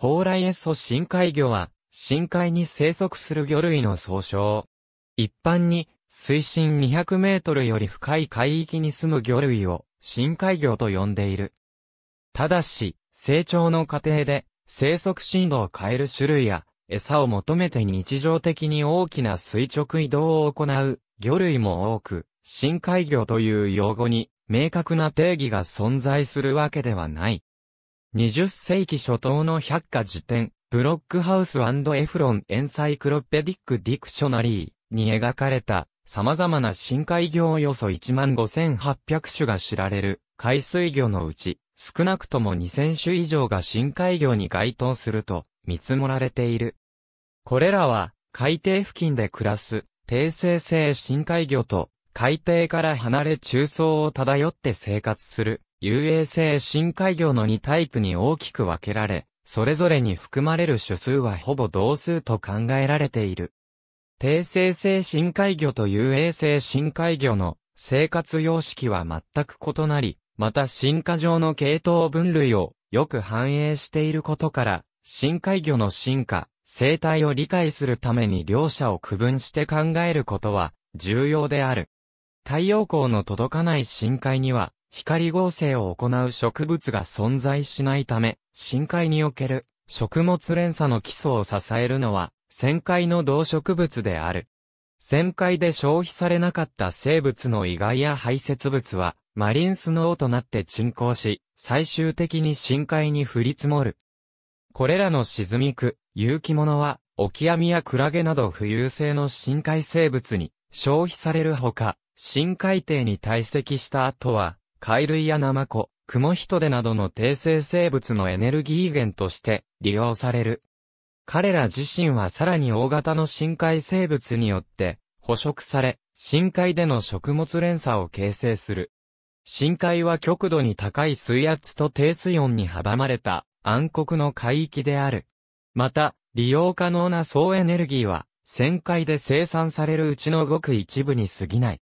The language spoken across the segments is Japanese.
蓬莱エソ深海魚は、深海に生息する魚類の総称。一般に、水深200メートルより深い海域に住む魚類を、深海魚と呼んでいる。ただし、成長の過程で、生息進路を変える種類や、餌を求めて日常的に大きな垂直移動を行う魚類も多く、深海魚という用語に明確な定義が存在するわけではない。20世紀初頭の百科事典、ブロックハウスエフロンエンサイクロペディックディクショナリーに描かれた様々な深海魚およそ15,800種が知られる海水魚のうち少なくとも2000種以上が深海魚に該当すると見積もられている。これらは海底付近で暮らす底生性深海魚と海底から離れ中層を漂って生活する遊泳性深海魚の2タイプに大きく分けられ、それぞれに含まれる種数はほぼ同数と考えられている。低生性深海魚と遊泳性深海魚の生活様式は全く異なり、また進化上の系統分類をよく反映していることから、深海魚の進化、生態を理解するために両者を区分して考えることは重要である。太陽光の届かない深海には光合成を行う植物が存在しないため、深海における食物連鎖の基礎を支えるのは、深海の動植物である。深海で消費されなかった生物の遺骸や排泄物は、マリンスノーとなって沈降し、最終的に深海に降り積もる。これらの沈みく、有機物は、オキアミやクラゲなど浮遊性の深海生物に消費されるほか、深海底に堆積した後は、貝類やナマコ、クモヒトデなどの低生生物のエネルギー源として利用される。彼ら自身はさらに大型の深海生物によって捕食され、深海での食物連鎖を形成する。深海は極度に高い水圧と低水温に阻まれた暗黒の海域である。また、利用可能な総エネルギーは、深海で生産されるうちのごく一部に過ぎない。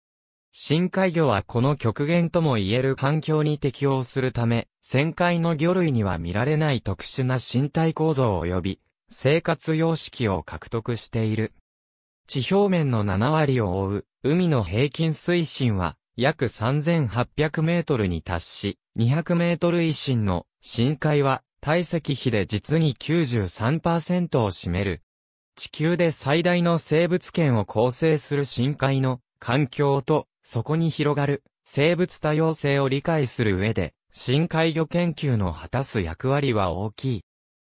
深海魚はこの極限とも言える環境に適応するため、深海の魚類には見られない特殊な身体構造及び、生活様式を獲得している。地表面の7割を覆う、海の平均水深は、約3800メートルに達し、200メートル以深の深海は、体積比で実に93%を占める。地球で最大の生物圏を構成する深海の環境とそこに広がる生物多様性を理解する上で、深海魚研究の果たす役割は大きい。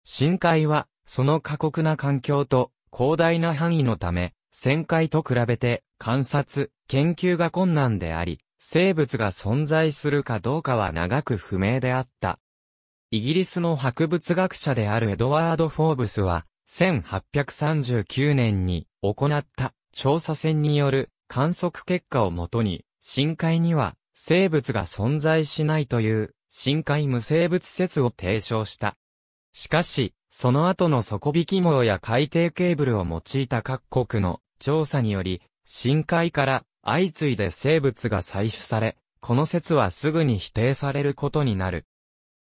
深海は、その過酷な環境と広大な範囲のため、深海と比べて観察、研究が困難であり、生物が存在するかどうかは長く不明であった。イギリスの博物学者であるエドワード・フォーブスは、1839年に行った調査船による観測結果をもとに、深海には生物が存在しないという深海無生物説を提唱した。しかし、その後の底引き網や海底ケーブルを用いた各国の調査により、深海から相次いで生物が採取され、この説はすぐに否定されることになる。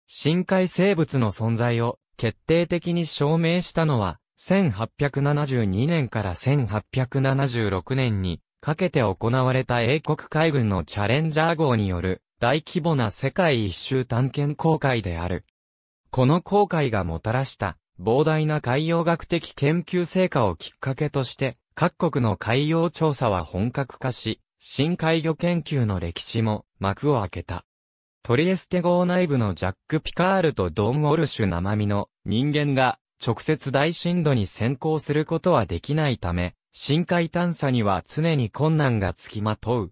深海生物の存在を決定的に証明したのは、1872年から1876年にかけて行われた英国海軍のチャレンジャー号による大規模な世界一周探検航海である。この航海がもたらした膨大な海洋学的研究成果をきっかけとして各国の海洋調査は本格化し、深海魚研究の歴史も幕を開けた。トリエステ号内部のジャック・ピカールとドン・ウォルシュ生身の人間が直接大深度に先行することはできないため、深海探査には常に困難がつきまとう。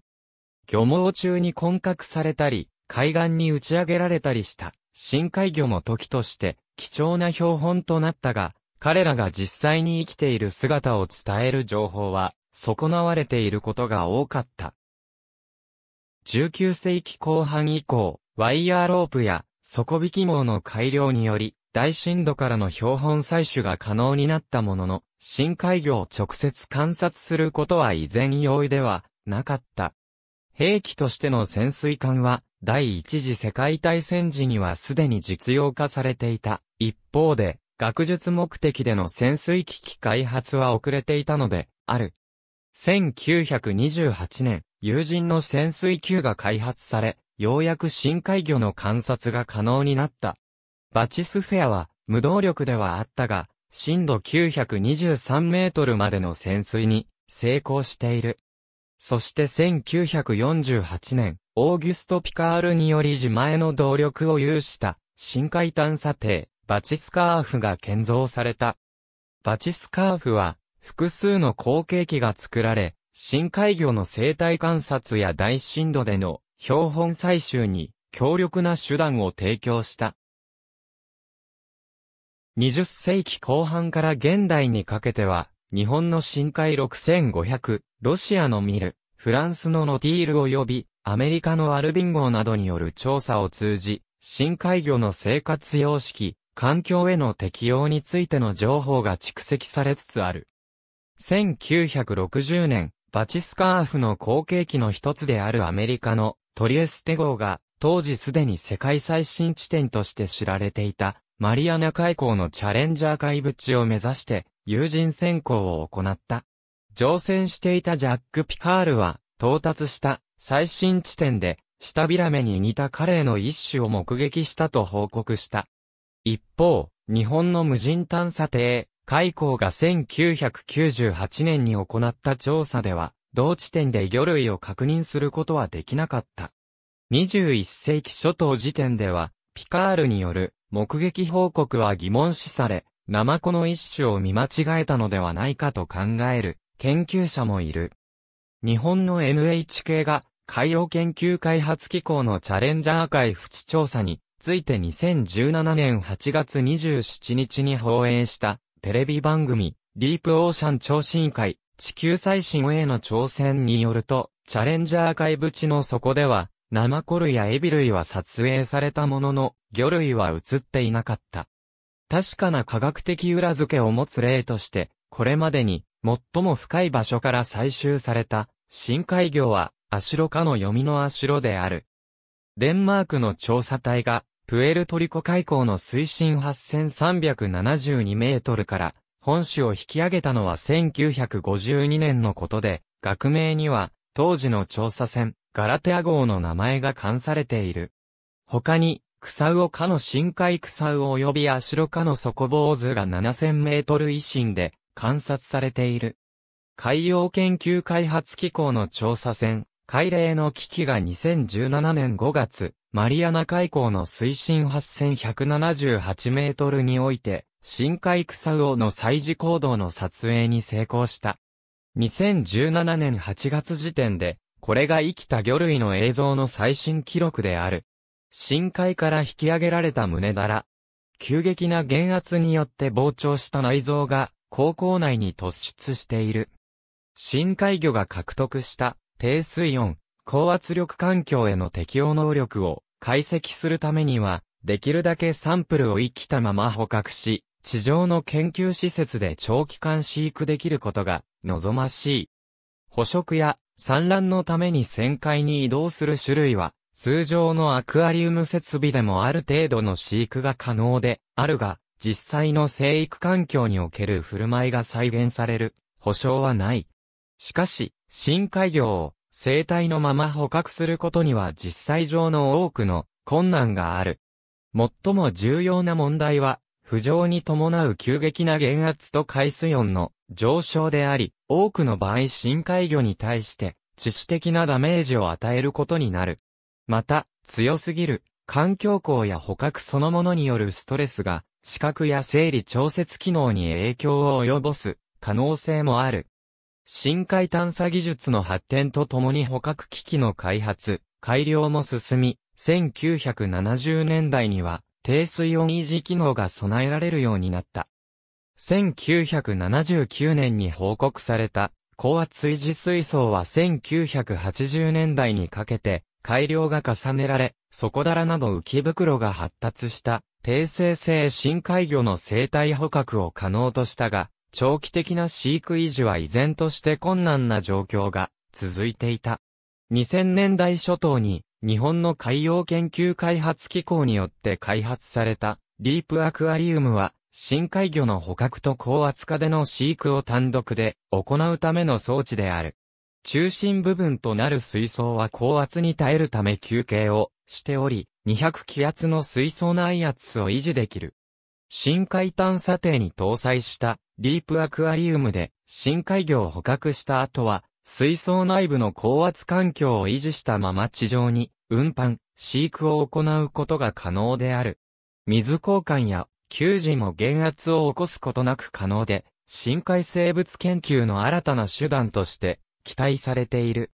漁網中に混獲されたり、海岸に打ち上げられたりした深海魚の時として貴重な標本となったが、彼らが実際に生きている姿を伝える情報は損なわれていることが多かった。19世紀後半以降、ワイヤーロープや底引き網の改良により、大深度からの標本採取が可能になったものの、深海魚を直接観察することは依然容易ではなかった。兵器としての潜水艦は、第一次世界大戦時にはすでに実用化されていた。一方で、学術目的での潜水機器開発は遅れていたので、ある。1928年、友人の潜水球が開発され、ようやく深海魚の観察が可能になった。バチスフェアは、無動力ではあったが、深度923メートルまでの潜水に成功している。そして1948年、オーギュスト・ピカールにより自前の動力を有した深海探査艇、バチスカーフが建造された。バチスカーフは、複数の後継機が作られ、深海魚の生態観察や大深度での標本採集に強力な手段を提供した。20世紀後半から現代にかけては、日本の深海6500、ロシアのミル、フランスのノティール及び、アメリカのアルビン号などによる調査を通じ、深海魚の生活様式、環境への適用についての情報が蓄積されつつある。1960年、バチスカーフの後継機の一つであるアメリカのトリエステ号が、当時すでに世界最新地点として知られていたマリアナ海溝のチャレンジャー海淵を目指して、友人選考を行った。乗船していたジャック・ピカールは、到達した最新地点で、下ビラメに似たカレーの一種を目撃したと報告した。一方、日本の無人探査艇、海溝が1998年に行った調査では、同地点で魚類を確認することはできなかった。21世紀初頭時点では、ピカールによる目撃報告は疑問視され、ナマコの一種を見間違えたのではないかと考える研究者もいる。日本の NHK が海洋研究開発機構のチャレンジャー海淵調査について2017年8月27日に放映したテレビ番組ディープオーシャン超深海地球最新への挑戦によるとチャレンジャー海淵の底ではナマコ類やエビ類は撮影されたものの、魚類は映っていなかった。確かな科学的裏付けを持つ例として、これまでに最も深い場所から採集された深海魚はアシロ科の読みのアシロである。デンマークの調査隊がプエルトリコ海溝の水深8372メートルから本種を引き上げたのは1952年のことで、学名には当時の調査船ガラテア号の名前が冠されている。他に、クサウオ科の深海クサウオ及びアシロ科の底坊主が7000メートル維新で観察されている。海洋研究開発機構の調査船、海嶺の危機が2017年5月、マリアナ海溝の水深8178メートルにおいて、深海クサウオの採事行動の撮影に成功した。2017年8月時点で、これが生きた魚類の映像の最新記録である。深海から引き上げられた胸だら。急激な減圧によって膨張した内臓が、高校内に突出している。深海魚が獲得した低水温、高圧力環境への適応能力を解析するためには、できるだけサンプルを生きたまま捕獲し、地上の研究施設で長期間飼育できることが望ましい。捕食や産卵のために旋回に移動する種類は、通常のアクアリウム設備でもある程度の飼育が可能であるが、実際の生育環境における振る舞いが再現される保証はない。しかし、深海魚を生態のまま捕獲することには実際上の多くの困難がある。最も重要な問題は、浮上に伴う急激な減圧と海水温の上昇であり、多くの場合深海魚に対して致死的なダメージを与えることになる。また、強すぎる環境光や捕獲そのものによるストレスが視覚や生理調節機能に影響を及ぼす可能性もある。深海探査技術の発展とともに捕獲機器の開発、改良も進み、1970年代には低水温維持機能が備えられるようになった。1979年に報告された高圧維持水槽は1980年代にかけて改良が重ねられ、底だらなど浮き袋が発達した低生成深海魚の生態捕獲を可能としたが、長期的な飼育維持は依然として困難な状況が続いていた。2000年代初頭に日本の海洋研究開発機構によって開発されたディープアクアリウムは深海魚の捕獲と高圧化での飼育を単独で行うための装置である。中心部分となる水槽は高圧に耐えるため休憩をしており、200気圧の水槽内圧を維持できる。深海探査艇に搭載したディープアクアリウムで深海魚を捕獲した後は、水槽内部の高圧環境を維持したまま地上に運搬、飼育を行うことが可能である。水交換や給仕も減圧を起こすことなく可能で、深海生物研究の新たな手段として期待されている。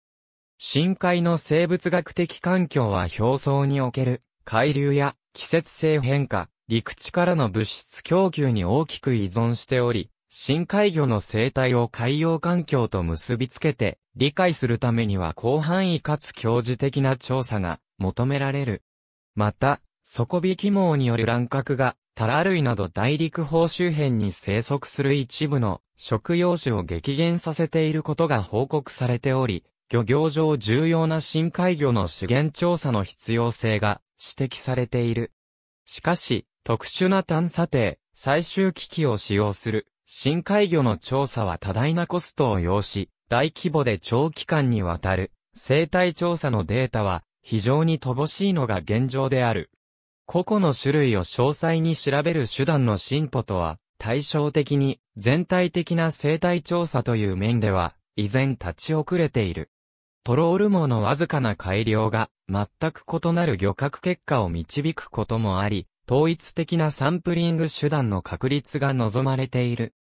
深海の生物学的環境は表層における海流や季節性変化、陸地からの物質供給に大きく依存しており、深海魚の生態を海洋環境と結びつけて理解するためには広範囲かつ教授的な調査が求められる。また、底引き網による乱獲がタラ類など大陸方周辺に生息する一部の食用種を激減させていることが報告されており、漁業上重要な深海魚の資源調査の必要性が指摘されている。しかし、特殊な探査艇、最終機器を使用する深海魚の調査は多大なコストを要し、大規模で長期間にわたる生態調査のデータは非常に乏しいのが現状である。個々の種類を詳細に調べる手段の進歩とは、対照的に全体的な生態調査という面では、依然立ち遅れている。トロール網のわずかな改良が全く異なる漁獲結果を導くこともあり、統一的なサンプリング手段の確立が望まれている。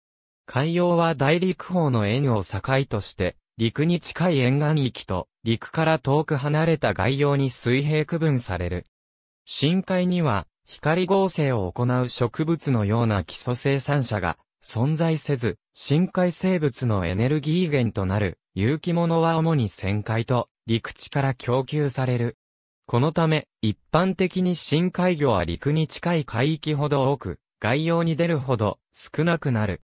海洋は大陸法の円を境として、陸に近い沿岸域と陸から遠く離れた外洋に水平区分される。深海には、光合成を行う植物のような基礎生産者が存在せず、深海生物のエネルギー源となる有機物は主に旋回と陸地から供給される。このため、一般的に深海魚は陸に近い海域ほど多く、外洋に出るほど少なくなる。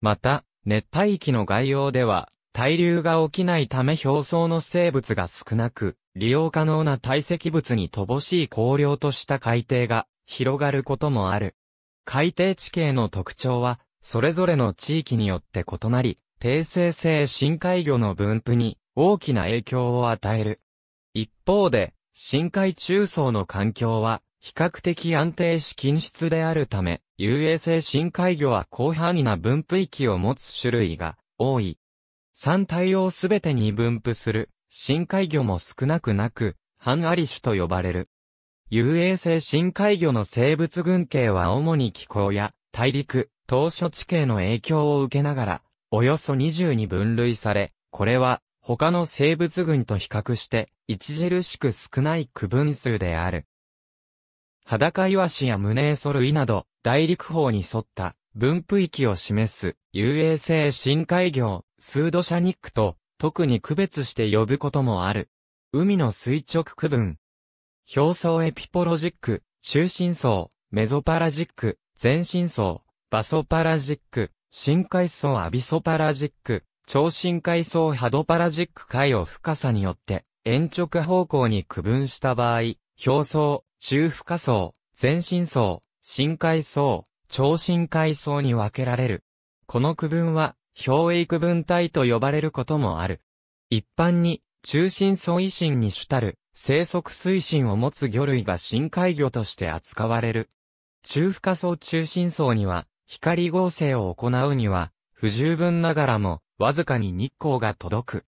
また、熱帯域の外洋では、対流が起きないため表層の生物が少なく、利用可能な堆積物に乏しい荒涼とした海底が広がることもある。海底地形の特徴は、それぞれの地域によって異なり、低生性深海魚の分布に大きな影響を与える。一方で、深海中層の環境は比較的安定し均質であるため、遊泳性深海魚は広範囲な分布域を持つ種類が多い。三体をすべてに分布する深海魚も少なくなく、半アリ種と呼ばれる。遊泳性深海魚の生物群系は主に気候や大陸、島嶼地形の影響を受けながら、およそ20に分類され、これは他の生物群と比較して著しく少ない区分数である。裸イワシや胸エソ類など大陸法に沿った分布域を示す遊泳性深海魚、スードシャニックと特に区別して呼ぶこともある。海の垂直区分。表層エピポロジック、中心層、メゾパラジック、全身層、バソパラジック、深海層アビソパラジック、超深海層ハドパラジック海を深さによって延直方向に区分した場合、表層、中深層、全身層、深海層、超深海層に分けられる。この区分は表意区分体と呼ばれることもある。一般に、中心層維新に主たる、生息推進を持つ魚類が深海魚として扱われる。中深層中心層には、光合成を行うには、不十分ながらも、わずかに日光が届く。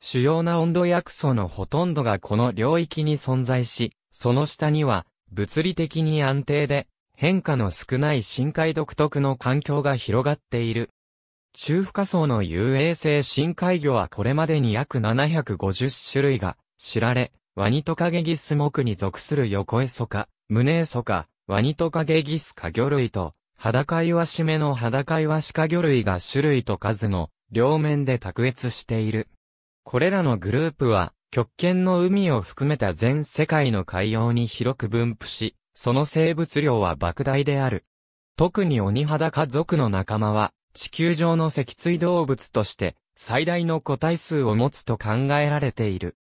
主要な温度薬素のほとんどがこの領域に存在し、その下には、物理的に安定で、変化の少ない深海独特の環境が広がっている。中深層の遊泳性深海魚はこれまでに約750種類が知られ、ワニトカゲギス目に属する横エソカ、胸エソカ、ワニトカゲギスカ魚類と、裸イワシメの裸イワシカ魚類が種類と数の両面で卓越している。これらのグループは、極限の海を含めた全世界の海洋に広く分布し、その生物量は莫大である。特に鬼裸族の仲間は、地球上の脊椎動物として最大の個体数を持つと考えられている。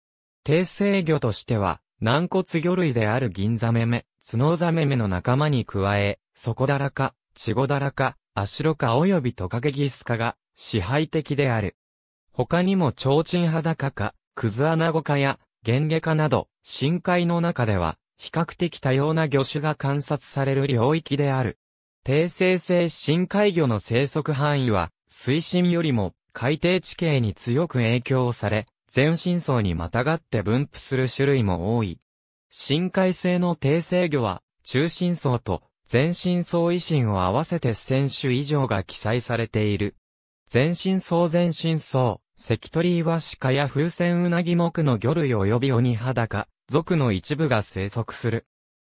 低生魚としては、軟骨魚類である銀ザメメ、ツノザメメの仲間に加え、ソコダラカ、チゴダラ科、アシロ科及びトカゲギス科が支配的である。他にもチョウチンハダカ科、クズアナゴ科やゲンゲ科など、深海の中では、比較的多様な魚種が観察される領域である。低生成深海魚の生息範囲は、水深よりも海底地形に強く影響され、全深層にまたがって分布する種類も多い。深海性の低生魚は、中深層と全深層維新を合わせて1000種以上が記載されている。全深層全深層、関取岩鹿や風船ウナギ目の魚類及び鬼裸、族の一部が生息する。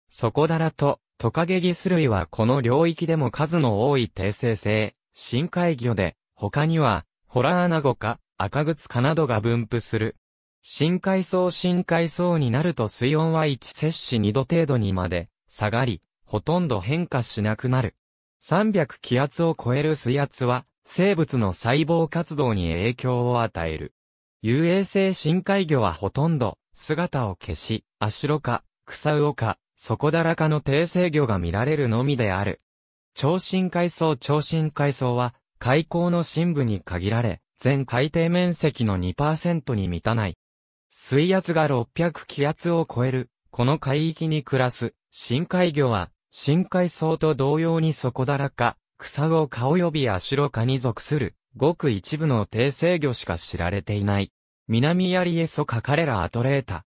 ソコダラとトカゲギス類はこの領域でも数の多い低生性、深海魚で、他には、ホラーアナゴか、赤靴かなどが分布する。深海層深海層になると水温は1摂氏2度程度にまで下がり、ほとんど変化しなくなる。300気圧を超える水圧は、生物の細胞活動に影響を与える。遊泳性深海魚はほとんど姿を消し、アシロ科、クサウオ科、ソコダラ科の低生魚が見られるのみである。超深海藻超深海藻は海溝の深部に限られ、全海底面積の2%に満たない。水圧が600気圧を超える、この海域に暮らす深海魚は、深海藻と同様にソコダラ科、草をか及びアシロ科に属する、ごく一部の低生魚しか知られていない。南アリエソカカレラアトレータ。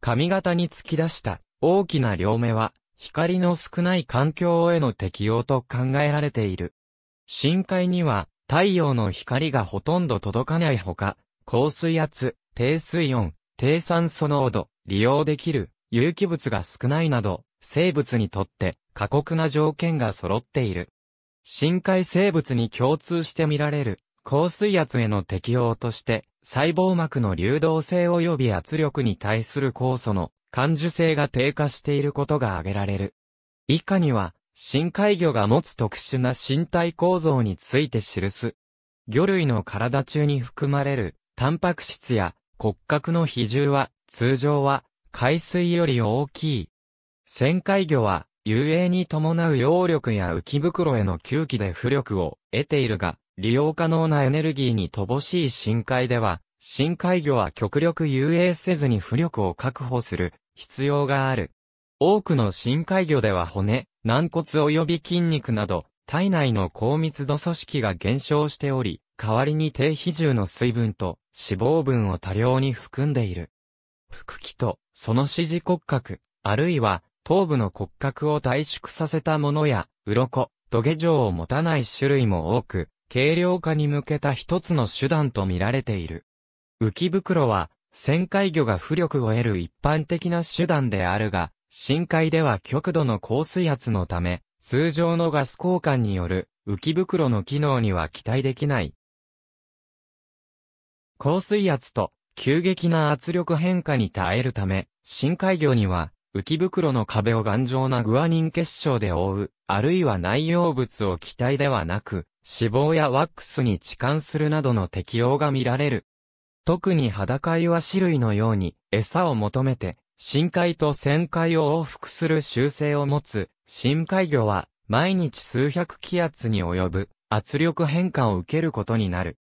髪型に突き出した大きな両目は、光の少ない環境への適応と考えられている。深海には、太陽の光がほとんど届かないほか、高水圧、低水温、低酸素濃度、利用できる有機物が少ないなど、生物にとって過酷な条件が揃っている。深海生物に共通して見られる、高水圧への適応として、細胞膜の流動性及び圧力に対する酵素の感受性が低下していることが挙げられる。以下には、深海魚が持つ特殊な身体構造について記す。魚類の体中に含まれる、タンパク質や骨格の比重は、通常は、海水より大きい。深海魚は、遊泳に伴う揚力や浮き袋への吸気で浮力を得ているが、利用可能なエネルギーに乏しい深海では、深海魚は極力遊泳せずに浮力を確保する必要がある。多くの深海魚では骨、軟骨及び筋肉など、体内の高密度組織が減少しており、代わりに低比重の水分と脂肪分を多量に含んでいる。腹気とその支持骨格、あるいは頭部の骨格を退縮させたものや、鱗、トゲ状を持たない種類も多く、軽量化に向けた一つの手段と見られている。浮袋は、旋回魚が浮力を得る一般的な手段であるが、深海では極度の高水圧のため、通常のガス交換による浮袋の機能には期待できない。高水圧と急激な圧力変化に耐えるため、深海魚には浮袋の壁を頑丈なグアニン結晶で覆う、あるいは内容物を気体ではなく、脂肪やワックスに置換するなどの適用が見られる。特に裸岩種類のように餌を求めて深海と浅海を往復する習性を持つ深海魚は毎日数百気圧に及ぶ圧力変化を受けることになる。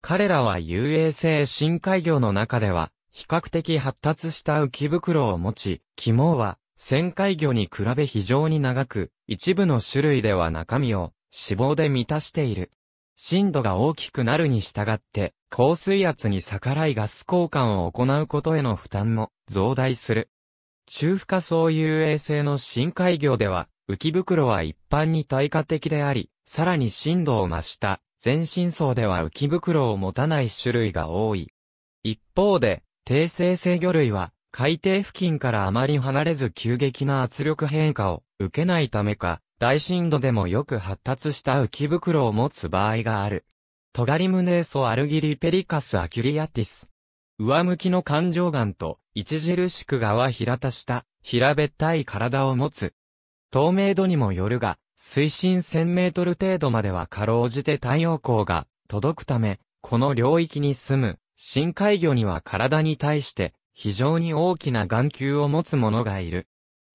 彼らは遊泳性深海魚の中では比較的発達した浮袋を持ち、肝は、深海魚に比べ非常に長く、一部の種類では中身を脂肪で満たしている。深度が大きくなるに従って、高水圧に逆らいガス交換を行うことへの負担も増大する。中負荷層遊泳性の深海魚では、浮袋は一般に対価的であり、さらに深度を増した全深層では浮袋を持たない種類が多い。一方で、低生成魚類は、海底付近からあまり離れず急激な圧力変化を受けないためか、大深度でもよく発達した浮き袋を持つ場合がある。トガリムネーソアルギリペリカスアキュリアティス。上向きの環状岩と、著しく側平たした平べったい体を持つ。透明度にもよるが、水深1000メートル程度まではかろうじて太陽光が届くため、この領域に住む深海魚には体に対して非常に大きな眼球を持つ者がいる。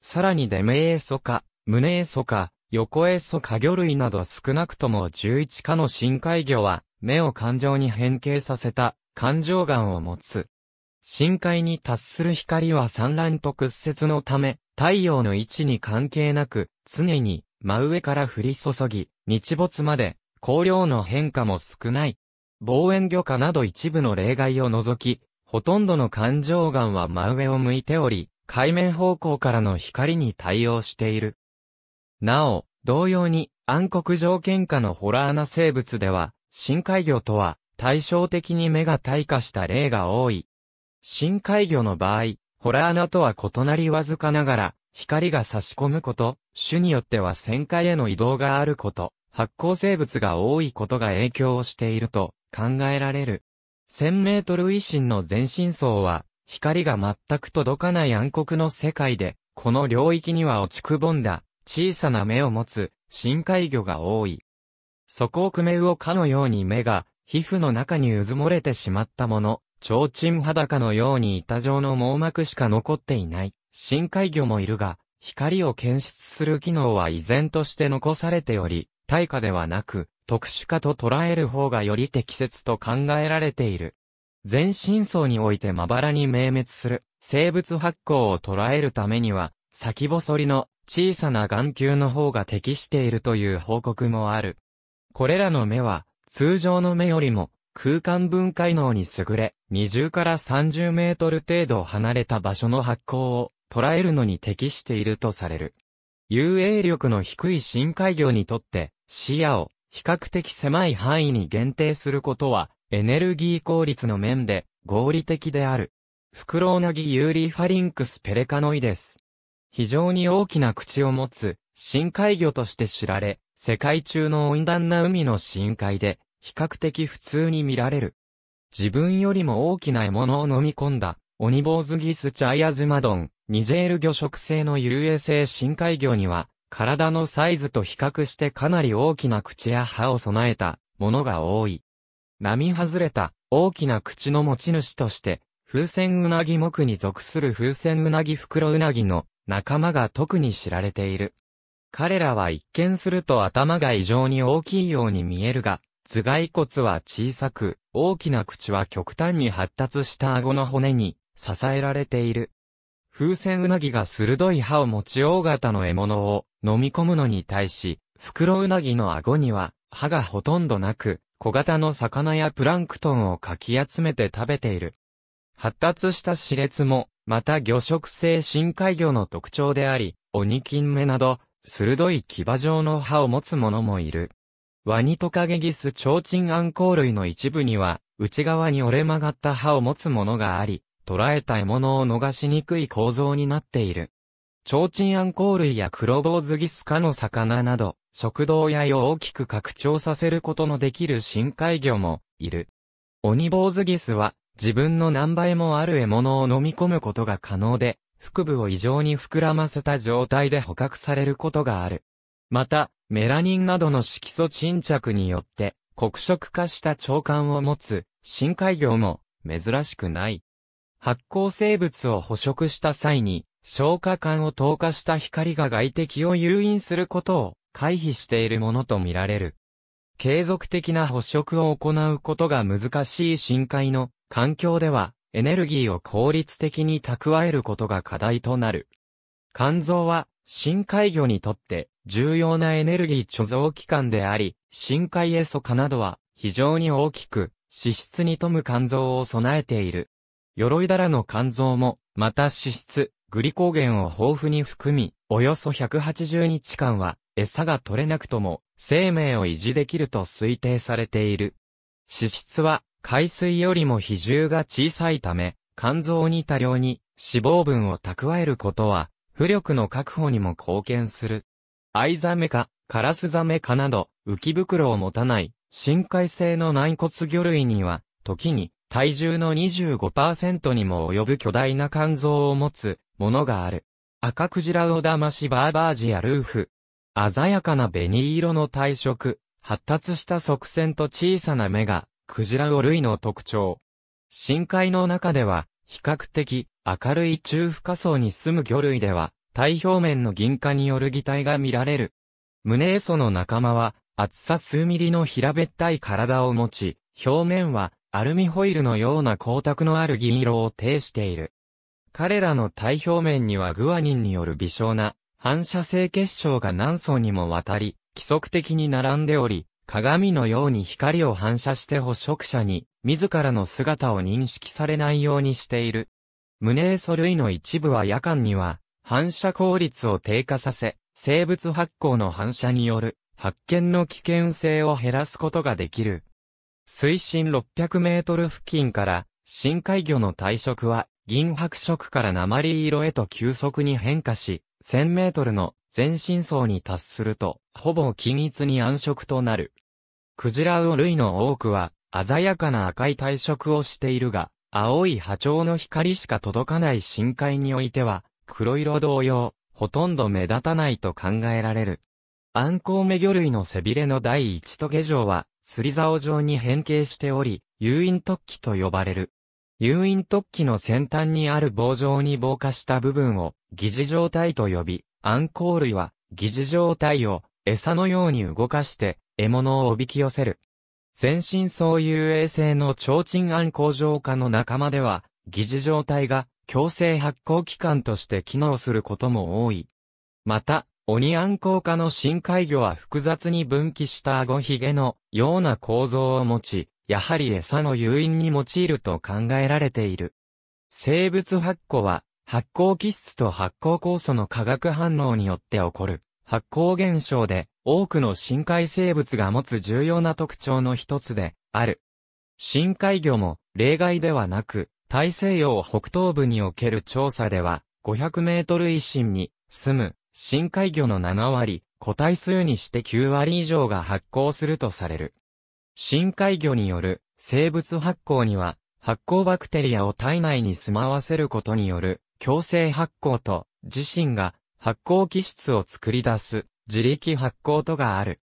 さらにデメエソカ、胸エソカ、横エソカ魚類など少なくとも11科の深海魚は、目を感情に変形させた感情眼を持つ。深海に達する光は産卵と屈折のため、太陽の位置に関係なく、常に真上から降り注ぎ、日没まで、光量の変化も少ない。望遠魚科など一部の例外を除き、ほとんどの感情眼は真上を向いており、海面方向からの光に対応している。なお、同様に暗黒条件下のホラー穴生物では、深海魚とは対照的に目が退化した例が多い。深海魚の場合、ホラー穴とは異なりわずかながら、光が差し込むこと、種によっては旋回への移動があること、発光生物が多いことが影響をしていると考えられる。1000メートル維新の全身層は、光が全く届かない暗黒の世界で、この領域には落ちくぼんだ、小さな目を持つ、深海魚が多い。そこをくめ魚かのように目が、皮膚の中にうずもれてしまったもの、提灯裸のように板状の網膜しか残っていない、深海魚もいるが、光を検出する機能は依然として残されており、対価ではなく、特殊化と捉える方がより適切と考えられている。全身層においてまばらに明滅する生物発光を捉えるためには、先細りの小さな眼球の方が適しているという報告もある。これらの目は、通常の目よりも空間分解能に優れ、20から30メートル程度離れた場所の発光を捉えるのに適しているとされる。遊泳力の低い深海魚にとって視野を比較的狭い範囲に限定することは、エネルギー効率の面で合理的である。フクロウナギユーリファリンクスペレカノイです。非常に大きな口を持つ深海魚として知られ、世界中の温暖な海の深海で比較的普通に見られる。自分よりも大きな獲物を飲み込んだオニボーズギスチャイアズマドン、ニジェール魚食性の遊泳性深海魚には体のサイズと比較してかなり大きな口や歯を備えたものが多い。並外れた大きな口の持ち主として、風船うなぎ目に属する風船うなぎ袋うなぎの仲間が特に知られている。彼らは一見すると頭が異常に大きいように見えるが、頭蓋骨は小さく、大きな口は極端に発達した顎の骨に支えられている。風船うなぎが鋭い歯を持ち大型の獲物を飲み込むのに対し、袋うなぎの顎には歯がほとんどなく、小型の魚やプランクトンをかき集めて食べている。発達した歯列も、また魚食性深海魚の特徴であり、鬼金目など、鋭い牙状の歯を持つももいる。ワニトカゲギスチョウチンアンコウ類の一部には、内側に折れ曲がった歯を持つものがあり、捉えた獲物を逃しにくい構造になっている。提灯アンコウ類や黒坊主ギス科の魚など、食道や胃を大きく拡張させることのできる深海魚もいる。オニボウズギスは自分の何倍もある獲物を飲み込むことが可能で、腹部を異常に膨らませた状態で捕獲されることがある。また、メラニンなどの色素沈着によって黒色化した腸管を持つ深海魚も珍しくない。発光生物を捕食した際に、消化管を透過した光が外敵を誘引することを回避しているものとみられる。継続的な捕食を行うことが難しい深海の環境では、エネルギーを効率的に蓄えることが課題となる。肝臓は深海魚にとって重要なエネルギー貯蔵機関であり、深海エソカなどは非常に大きく脂質に富む肝臓を備えている。鎧だらの肝臓も、また脂質、グリコーゲンを豊富に含み、およそ180日間は、餌が取れなくとも、生命を維持できると推定されている。脂質は、海水よりも比重が小さいため、肝臓に多量に脂肪分を蓄えることは、浮力の確保にも貢献する。アイザメか、カラスザメかなど、浮き袋を持たない、深海性の軟骨魚類には、時に体重の25%にも及ぶ巨大な肝臓を持つものがある。赤クジラオダマシバーバージやルーフ。鮮やかな紅色の体色、発達した側線と小さな目が、クジラオ類の特徴。深海の中では、比較的明るい中深層に住む魚類では、体表面の銀化による擬態が見られる。胸エソの仲間は、厚さ数ミリの平べったい体を持ち、表面はアルミホイルのような光沢のある銀色を呈している。彼らの体表面にはグアニンによる微小な反射性結晶が何層にもわたり、規則的に並んでおり、鏡のように光を反射して捕食者に、自らの姿を認識されないようにしている。胸エソ類の一部は夜間には、反射効率を低下させ、生物発光の反射による、発見の危険性を減らすことができる。水深600メートル付近から、深海魚の体色は、銀白色から鉛色へと急速に変化し、1000メートルの全身層に達すると、ほぼ均一に暗色となる。クジラウオ類の多くは、鮮やかな赤い体色をしているが、青い波長の光しか届かない深海においては、黒色同様、ほとんど目立たないと考えられる。アンコウメ魚類の背びれの第一トゲ状は、釣り竿状に変形しており、誘引突起と呼ばれる。誘引突起の先端にある棒状に棒化した部分を疑似状態と呼び、アンコウ類は疑似状態を餌のように動かして獲物をおびき寄せる。全身層有衛星の提灯暗工場化の仲間では、疑似状態が強制発光器官として機能することも多い。また、オニアンコ科の深海魚は複雑に分岐した顎ひげのような構造を持ち、やはり餌の誘引に用いると考えられている。生物発光は発光基質と発光酵素の化学反応によって起こる発光現象で多くの深海生物が持つ重要な特徴の一つである。深海魚も例外ではなく、大西洋北東部における調査では500メートル一心に住む深海魚の7割、個体数にして9割以上が発光するとされる。深海魚による生物発光には、発光バクテリアを体内に住まわせることによる強制発光と自身が発光基質を作り出す自力発光とがある。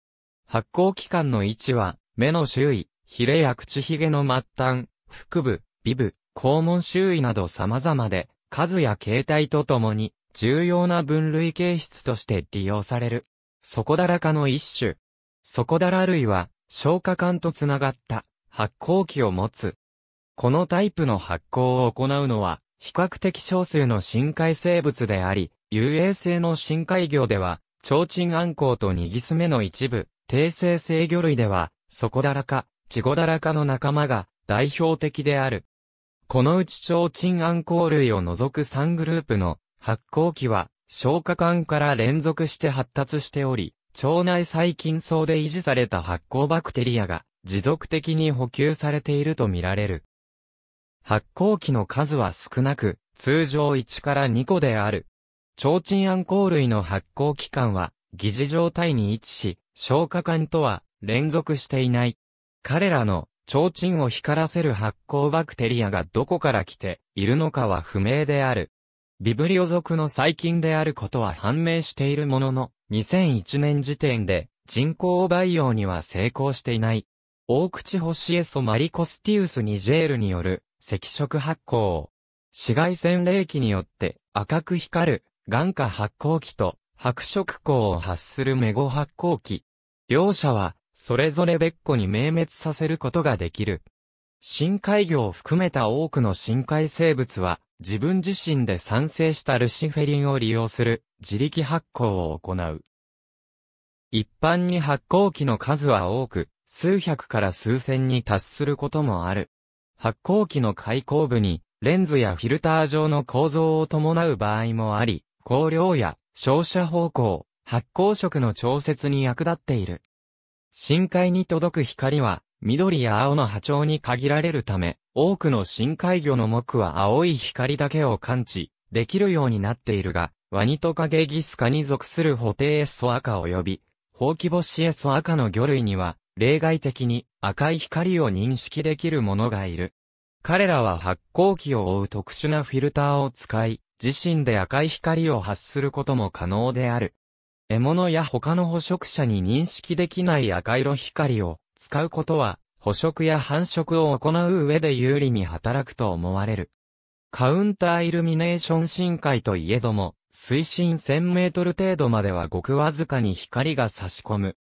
発光器官の位置は目の周囲、ヒレや口ひげの末端、腹部、ビブ、肛門周囲など様々で数や形態とともに重要な分類形質として利用される。底だらかの一種。底だら類は消化管とつながった発光器を持つ。このタイプの発光を行うのは比較的少数の深海生物であり、遊泳性の深海魚では、提灯アンコウとニギス目の一部、低生性魚類では、底だらか、チゴだらかの仲間が代表的である。このうち提灯アンコウ類を除く3グループの発光器は消化管から連続して発達しており、腸内細菌層で維持された発酵バクテリアが持続的に補給されているとみられる。発酵器の数は少なく、通常1から2個である。提灯アンコウ類の発酵器官は疑似状態に位置し、消化管とは連続していない。彼らの提灯を光らせる発酵バクテリアがどこから来ているのかは不明である。ビブリオ属の細菌であることは判明しているものの、2001年時点で人工培養には成功していない。大口ホシエソマリコスティウスニジェールによる赤色発光。紫外線冷気によって赤く光る眼下発光器と白色光を発するメゴ発光器。両者はそれぞれ別個に明滅させることができる。深海魚を含めた多くの深海生物は自分自身で産生したルシフェリンを利用する自力発光を行う。一般に発光器の数は多く、数百から数千に達することもある。発光器の開口部にレンズやフィルター状の構造を伴う場合もあり、光量や照射方向、発光色の調節に役立っている。深海に届く光は緑や青の波長に限られるため、多くの深海魚の目は青い光だけを感知できるようになっているが、ワニトカゲギスカに属するホテイエッソ赤及び、ホウキボシエソ赤の魚類には、例外的に赤い光を認識できるものがいる。彼らは発光器を覆う特殊なフィルターを使い、自身で赤い光を発することも可能である。獲物や他の捕食者に認識できない赤色光を使うことは、捕食や繁殖を行う上で有利に働くと思われる。カウンターイルミネーション深海といえども、水深1000メートル程度まではごくわずかに光が差し込む。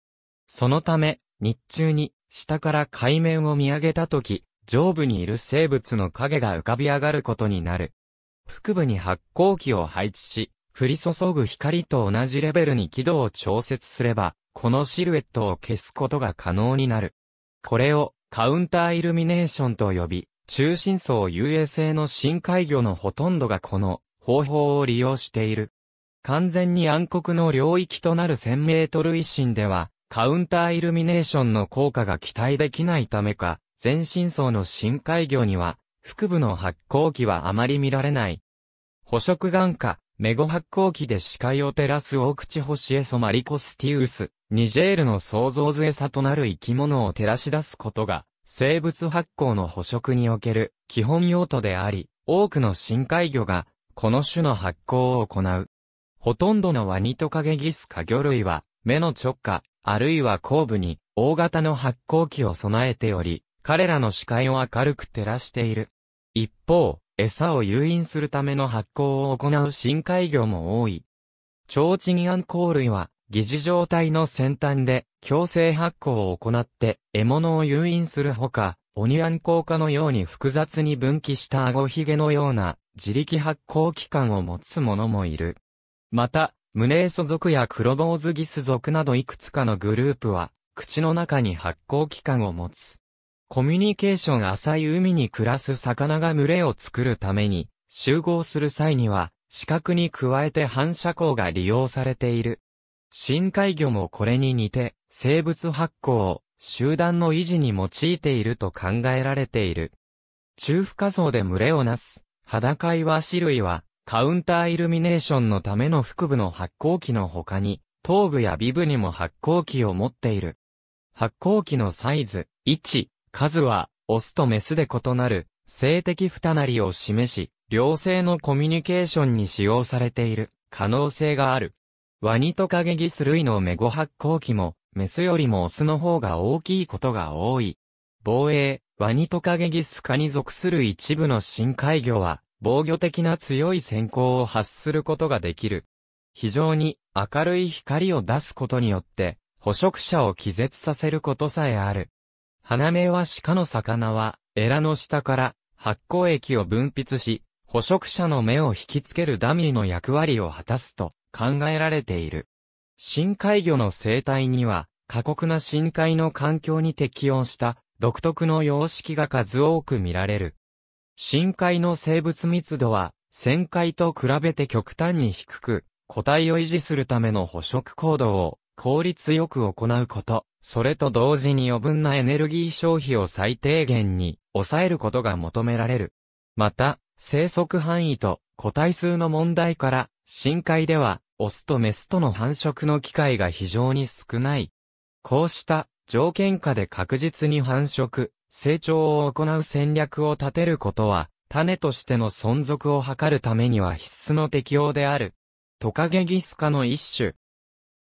そのため、日中に下から海面を見上げたとき、上部にいる生物の影が浮かび上がることになる。腹部に発光器を配置し、降り注ぐ光と同じレベルに輝度を調節すれば、このシルエットを消すことが可能になる。これをカウンターイルミネーションと呼び、中心層遊泳性の深海魚のほとんどがこの方法を利用している。完全に暗黒の領域となる1000メートル一心では、カウンターイルミネーションの効果が期待できないためか、全身層の深海魚には、腹部の発光器はあまり見られない。捕食眼下、メゴ発光器で視界を照らす大口星エソマリコスティウス、ニジェールの創造図餌となる生き物を照らし出すことが、生物発光の捕食における基本用途であり、多くの深海魚がこの種の発光を行う。ほとんどのワニトカゲギスカ魚類は目の直下、あるいは後部に大型の発光器を備えており、彼らの視界を明るく照らしている。一方、餌を誘引するための発光を行う深海魚も多い。超チギアンコウ類は疑似状態の先端で強制発光を行って獲物を誘引するほか、オニアン効果のように複雑に分岐した顎ひげのような自力発光器官を持つ者もいる。また、ムネーソ族やクロボウズギス族などいくつかのグループは、口の中に発光器官を持つ。コミュニケーション浅い海に暮らす魚が群れを作るために、集合する際には、視覚に加えて反射光が利用されている。深海魚もこれに似て、生物発光を集団の維持に用いていると考えられている。中負荷層で群れをなす、裸岩種類は、カウンターイルミネーションのための腹部の発光器の他に、頭部やビブにも発光器を持っている。発光器のサイズ、位置、数は、オスとメスで異なる、性的二なりを示し、両性のコミュニケーションに使用されている可能性がある。ワニトカゲギス類のメゴ発光器も、メスよりもオスの方が大きいことが多い。防衛、ワニトカゲギス科に属する一部の深海魚は、防御的な強い閃光を発することができる。非常に明るい光を出すことによって、捕食者を気絶させることさえある。花目は鹿の魚は、エラの下から発光液を分泌し、捕食者の目を引きつけるダミーの役割を果たすと、考えられている。深海魚の生態には、過酷な深海の環境に適応した独特の様式が数多く見られる。深海の生物密度は、浅海と比べて極端に低く、個体を維持するための捕食行動を効率よく行うこと、それと同時に余分なエネルギー消費を最低限に抑えることが求められる。また、生息範囲と個体数の問題から、深海では、オスとメスとの繁殖の機会が非常に少ない。こうした条件下で確実に繁殖、成長を行う戦略を立てることは、種としての存続を図るためには必須の適用である。トカゲギス科の一種。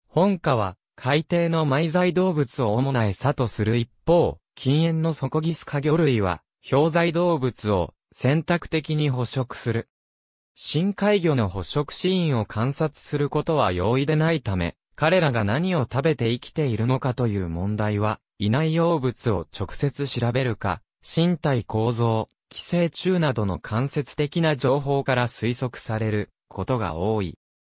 本科は、海底の埋在動物を主な餌とする一方、禁煙の底ギス科魚類は、氷材動物を選択的に捕食する。深海魚の捕食シーンを観察することは容易でないため、彼らが何を食べて生きているのかという問題は、いない養物を直接調べるか、身体構造、寄生虫などの間接的な情報から推測されることが多い。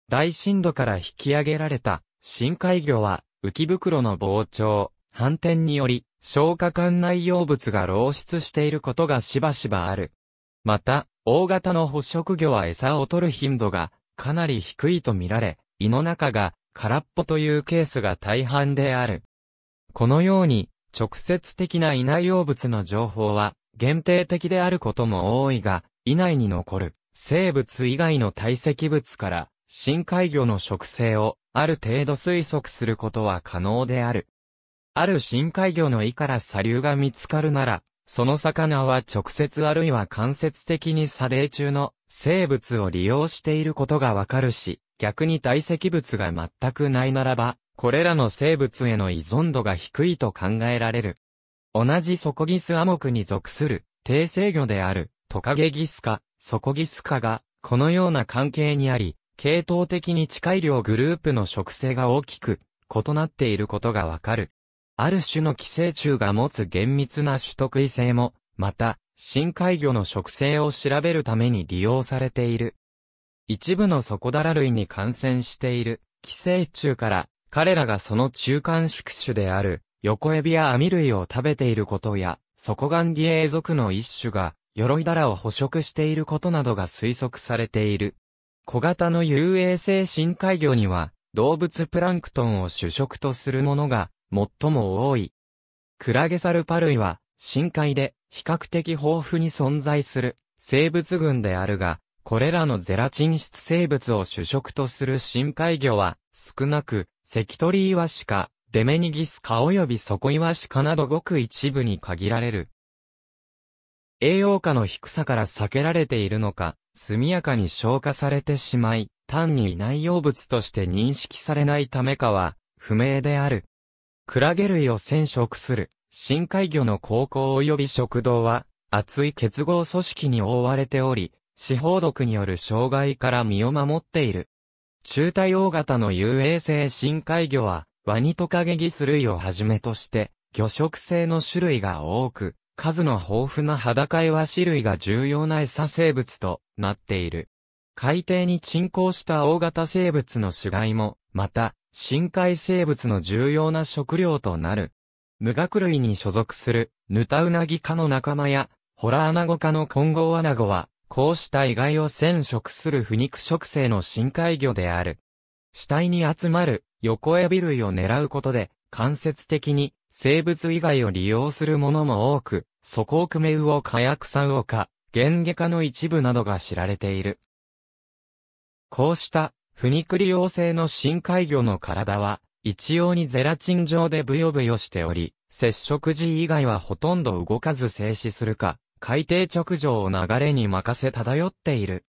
大深度から引き上げられた深海魚は、浮袋の膨張、反転により、消化管内養物が漏出していることがしばしばある。また、大型の捕食魚は餌を取る頻度がかなり低いとみられ、胃の中が空っぽというケースが大半である。このように、直接的な胃内容物の情報は限定的であることも多いが、胃内に残る生物以外の堆積物から深海魚の食性をある程度推測することは可能である。ある深海魚の胃から砂流が見つかるなら、その魚は直接あるいは間接的に砂泥中の生物を利用していることがわかるし、逆に堆積物が全くないならば、これらの生物への依存度が低いと考えられる。同じソコギスアモクに属する低生魚であるトカゲギス科、ソコギス科がこのような関係にあり、系統的に近い量グループの植生が大きく異なっていることがわかる。ある種の寄生虫が持つ厳密な種得意性も、また、深海魚の植生を調べるために利用されている。一部の底だら類に感染している寄生虫から、彼らがその中間宿主である、横エビや網類を食べていることや、底ガンギエ属の一種が、鎧だらを捕食していることなどが推測されている。小型の遊泳性深海魚には、動物プランクトンを主食とするものが、最も多い。クラゲサルパ類は、深海で比較的豊富に存在する生物群であるが、これらのゼラチン質生物を主食とする深海魚は少なく、関取イワシか、デメニギスカ及び底イワシかなどごく一部に限られる。栄養価の低さから避けられているのか、速やかに消化されてしまい、単に内容物として認識されないためかは、不明である。クラゲ類を染色する、深海魚の高校及び食道は、厚い結合組織に覆われており、四方毒による障害から身を守っている。中体大型の遊泳性深海魚は、ワニトカゲギス類をはじめとして、魚食性の種類が多く、数の豊富な裸岩種類が重要な餌生物となっている。海底に沈降した大型生物の死骸も、また、深海生物の重要な食料となる。無学類に所属する、ヌタウナギ科の仲間や、ホラアナゴ科の混合アナゴは、こうした遺骸を染色する不肉食性の深海魚である。死体に集まる横エビ類を狙うことで、間接的に生物以外を利用するものも多く、ソコウクメウオカヤクサウオカ、ゲンゲ科の一部などが知られている。こうした不肉利用性の深海魚の体は、一様にゼラチン状でブヨブヨしており、接触時以外はほとんど動かず静止するか、海底直上を流れに任せ漂っている。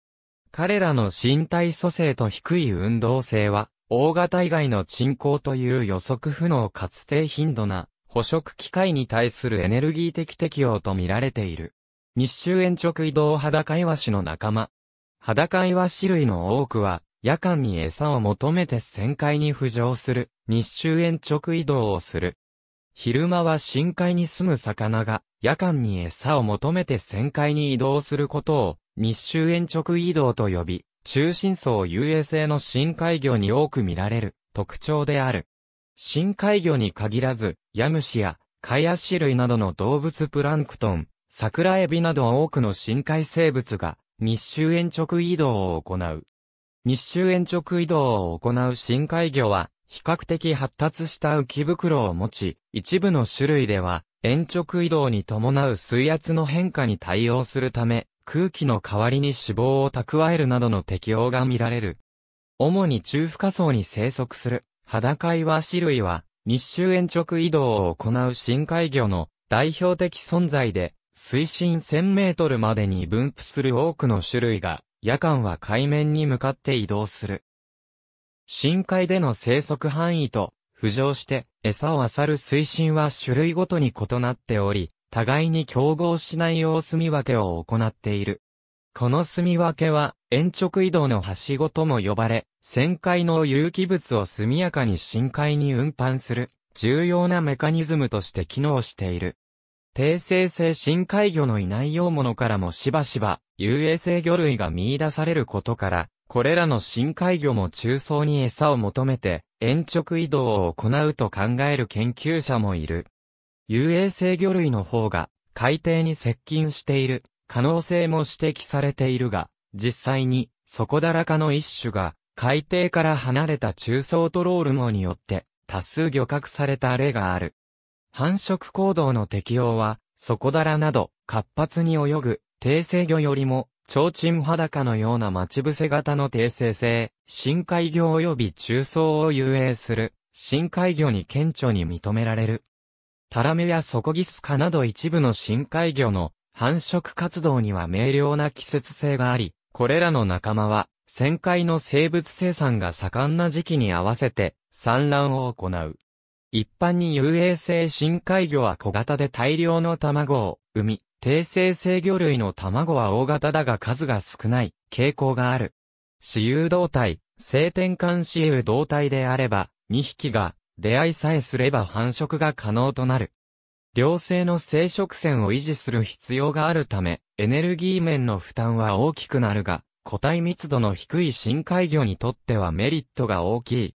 彼らの身体組成と低い運動性は、大型以外の沈降という予測不能かつ低頻度な捕食機械に対するエネルギー的適応と見られている。日周延直移動裸イワシの仲間。裸イワシ類の多くは、夜間に餌を求めて旋回に浮上する、日周延直移動をする。昼間は深海に住む魚が夜間に餌を求めて旋回に移動することを日周延直移動と呼び、中心層遊泳性の深海魚に多く見られる特徴である。深海魚に限らず、ヤムシやカヤシ類などの動物プランクトン、桜エビなど多くの深海生物が日周延直移動を行う。日周延直移動を行う深海魚は比較的発達した浮き袋を持ち、一部の種類では、延直移動に伴う水圧の変化に対応するため、空気の代わりに脂肪を蓄えるなどの適応が見られる。主に中深層に生息する、裸岩種類は、日周延直移動を行う深海魚の代表的存在で、水深1000メートルまでに分布する多くの種類が、夜間は海面に向かって移動する。深海での生息範囲と、浮上して餌を漁る水深は種類ごとに異なっており、互いに競合しないよう住み分けを行っている。この住み分けは、延直移動のはしごとも呼ばれ、旋回の有機物を速やかに深海に運搬する、重要なメカニズムとして機能している。低生性深海魚のいないようものからもしばしば、遊泳性魚類が見出されることから、これらの深海魚も中層に餌を求めて、延直移動を行うと考える研究者もいる。遊泳性魚類の方が、海底に接近している可能性も指摘されているが、実際に、底だらかの一種が、海底から離れた中層トロール網によって、多数漁獲された例がある。繁殖行動の適用は、底だらなど、活発に泳ぐ、低生魚よりも、提灯裸のような待ち伏せ型の低生性、深海魚及び中層を遊泳する、深海魚に顕著に認められる。タラメやソコギス科など一部の深海魚の繁殖活動には明瞭な季節性があり、これらの仲間は、旋回の生物生産が盛んな時期に合わせて産卵を行う。一般に遊泳性深海魚は小型で大量の卵を産み、低生成魚類の卵は大型だが数が少ない傾向がある。私有動体、性転換私有動体であれば、2匹が出会いさえすれば繁殖が可能となる。両性の生殖線を維持する必要があるため、エネルギー面の負担は大きくなるが、個体密度の低い深海魚にとってはメリットが大きい。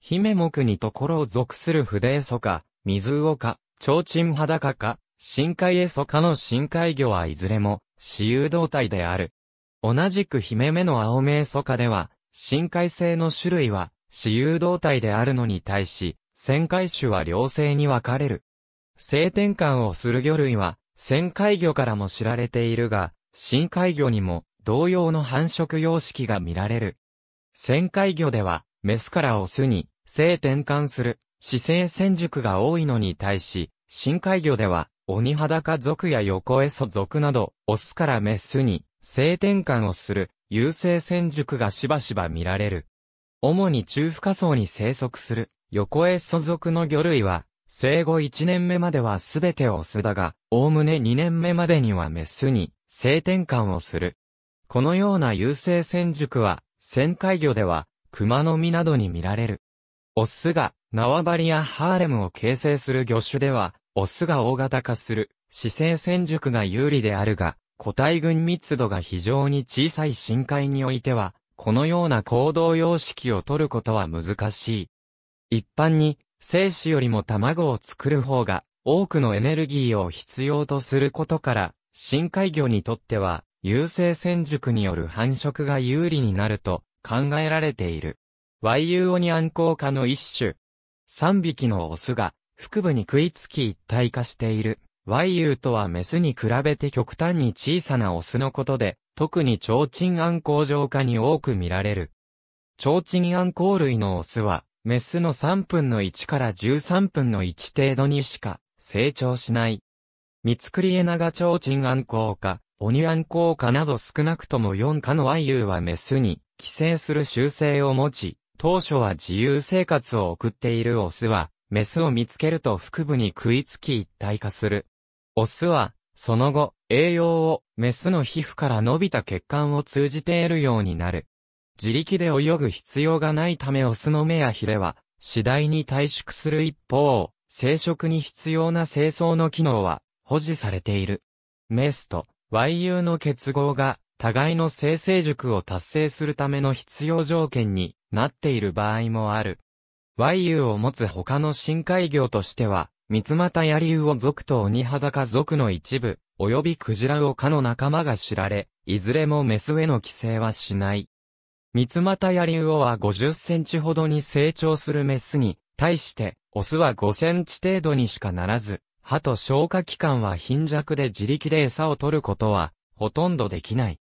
姫目にところを属する筆エソか、水魚か、提灯裸か、深海エソかの深海魚はいずれも、私有動体である。同じく姫目の青目エソかでは、深海性の種類は、私有動体であるのに対し、旋海種は両性に分かれる。性転換をする魚類は、旋海魚からも知られているが、深海魚にも同様の繁殖様式が見られる。旋海魚では、メスからオスに性転換する姿勢戦熟が多いのに対し、深海魚では、鬼裸族や横エソ族など、オスからメスに性転換をする有性戦熟がしばしば見られる。主に中深層に生息する横エソ族の魚類は、生後1年目まではすべてオスだが、おおむね2年目までにはメスに性転換をする。このような有性戦熟は、旋海魚では、熊の実などに見られる。オスが縄張りやハーレムを形成する魚種では、オスが大型化する、姿勢戦熟が有利であるが、個体群密度が非常に小さい深海においては、このような行動様式を取ることは難しい。一般に、精子よりも卵を作る方が多くのエネルギーを必要とすることから、深海魚にとっては、有性戦熟による繁殖が有利になると考えられている。ワイユーオニアンコウ科の一種。3匹のオスが腹部に食いつき一体化している。ワイユーとはメスに比べて極端に小さなオスのことで、特に提灯アンコウ状化に多く見られる。提灯アンコウ類のオスは、メスの3分の1から13分の1程度にしか成長しない。ミツクリエナガチョウチンアンコウ科、オニアンコウ科など少なくとも4科のワイユーはメスに寄生する習性を持ち、当初は自由生活を送っているオスは、メスを見つけると腹部に食いつき一体化する。オスは、その後、栄養をメスの皮膚から伸びた血管を通じて得るようになる。自力で泳ぐ必要がないためオスの目やヒレは、次第に退縮する一方、生殖に必要な清掃の機能は保持されている。メスと YU の結合が互いの生成熟を達成するための必要条件になっている場合もある。YU を持つ他の深海魚としては、三つ股ヤリウオ族と鬼裸族の一部、及びクジラウオ科の仲間が知られ、いずれもメスへの寄生はしない。三つ股ヤリウオは50センチほどに成長するメスに、対して、オスは5センチ程度にしかならず、歯と消化器官は貧弱で自力で餌を取ることは、ほとんどできない。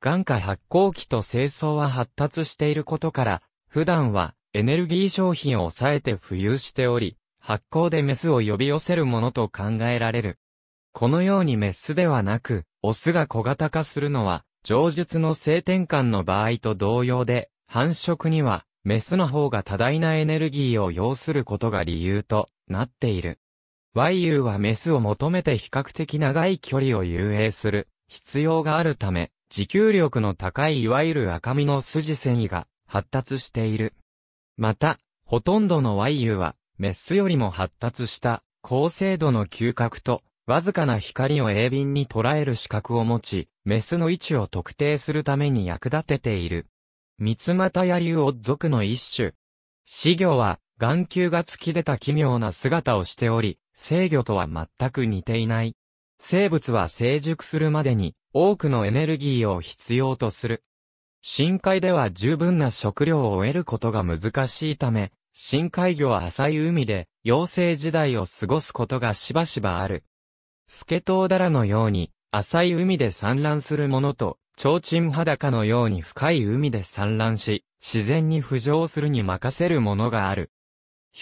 眼下発光器と清掃は発達していることから、普段はエネルギー消費を抑えて浮遊しており、発光でメスを呼び寄せるものと考えられる。このようにメスではなく、オスが小型化するのは、上述の性転換の場合と同様で、繁殖には、メスの方が多大なエネルギーを要することが理由となっている。Y ユはメスを求めて比較的長い距離を遊泳する必要があるため、持久力の高いいわゆる赤身の筋繊維が発達している。また、ほとんどの Y ユはメスよりも発達した高精度の嗅覚とわずかな光を鋭敏に捉える視覚を持ち、メスの位置を特定するために役立てている。三つ股や竜を族の一種。死魚は眼球が突き出た奇妙な姿をしており、生魚とは全く似ていない。生物は成熟するまでに多くのエネルギーを必要とする。深海では十分な食料を得ることが難しいため、深海魚は浅い海で幼生時代を過ごすことがしばしばある。スケトウダラのように浅い海で産卵するものと、提灯裸のように深い海で産卵し、自然に浮上するに任せるものがある。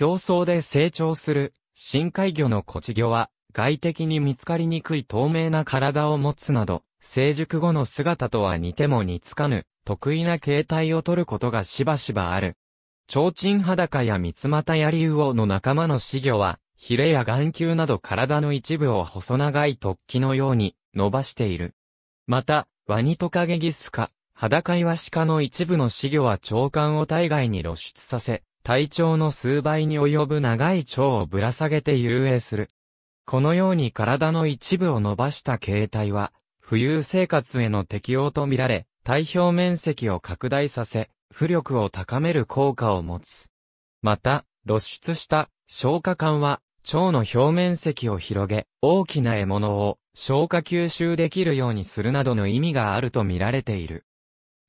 表層で成長する深海魚のコチ魚は、外的に見つかりにくい透明な体を持つなど、成熟後の姿とは似ても似つかぬ、得意な形態を取ることがしばしばある。提灯裸や三つ股やリウオの仲間の死魚は、ヒレや眼球など体の一部を細長い突起のように伸ばしている。また、ワニトカゲギス科、裸岩鹿の一部の死魚は長官を体外に露出させ、体長の数倍に及ぶ長い腸をぶら下げて遊泳する。このように体の一部を伸ばした形態は、浮遊生活への適応とみられ、体表面積を拡大させ、浮力を高める効果を持つ。また、露出した消化管は、腸の表面積を広げ、大きな獲物を消化吸収できるようにするなどの意味があると見られている。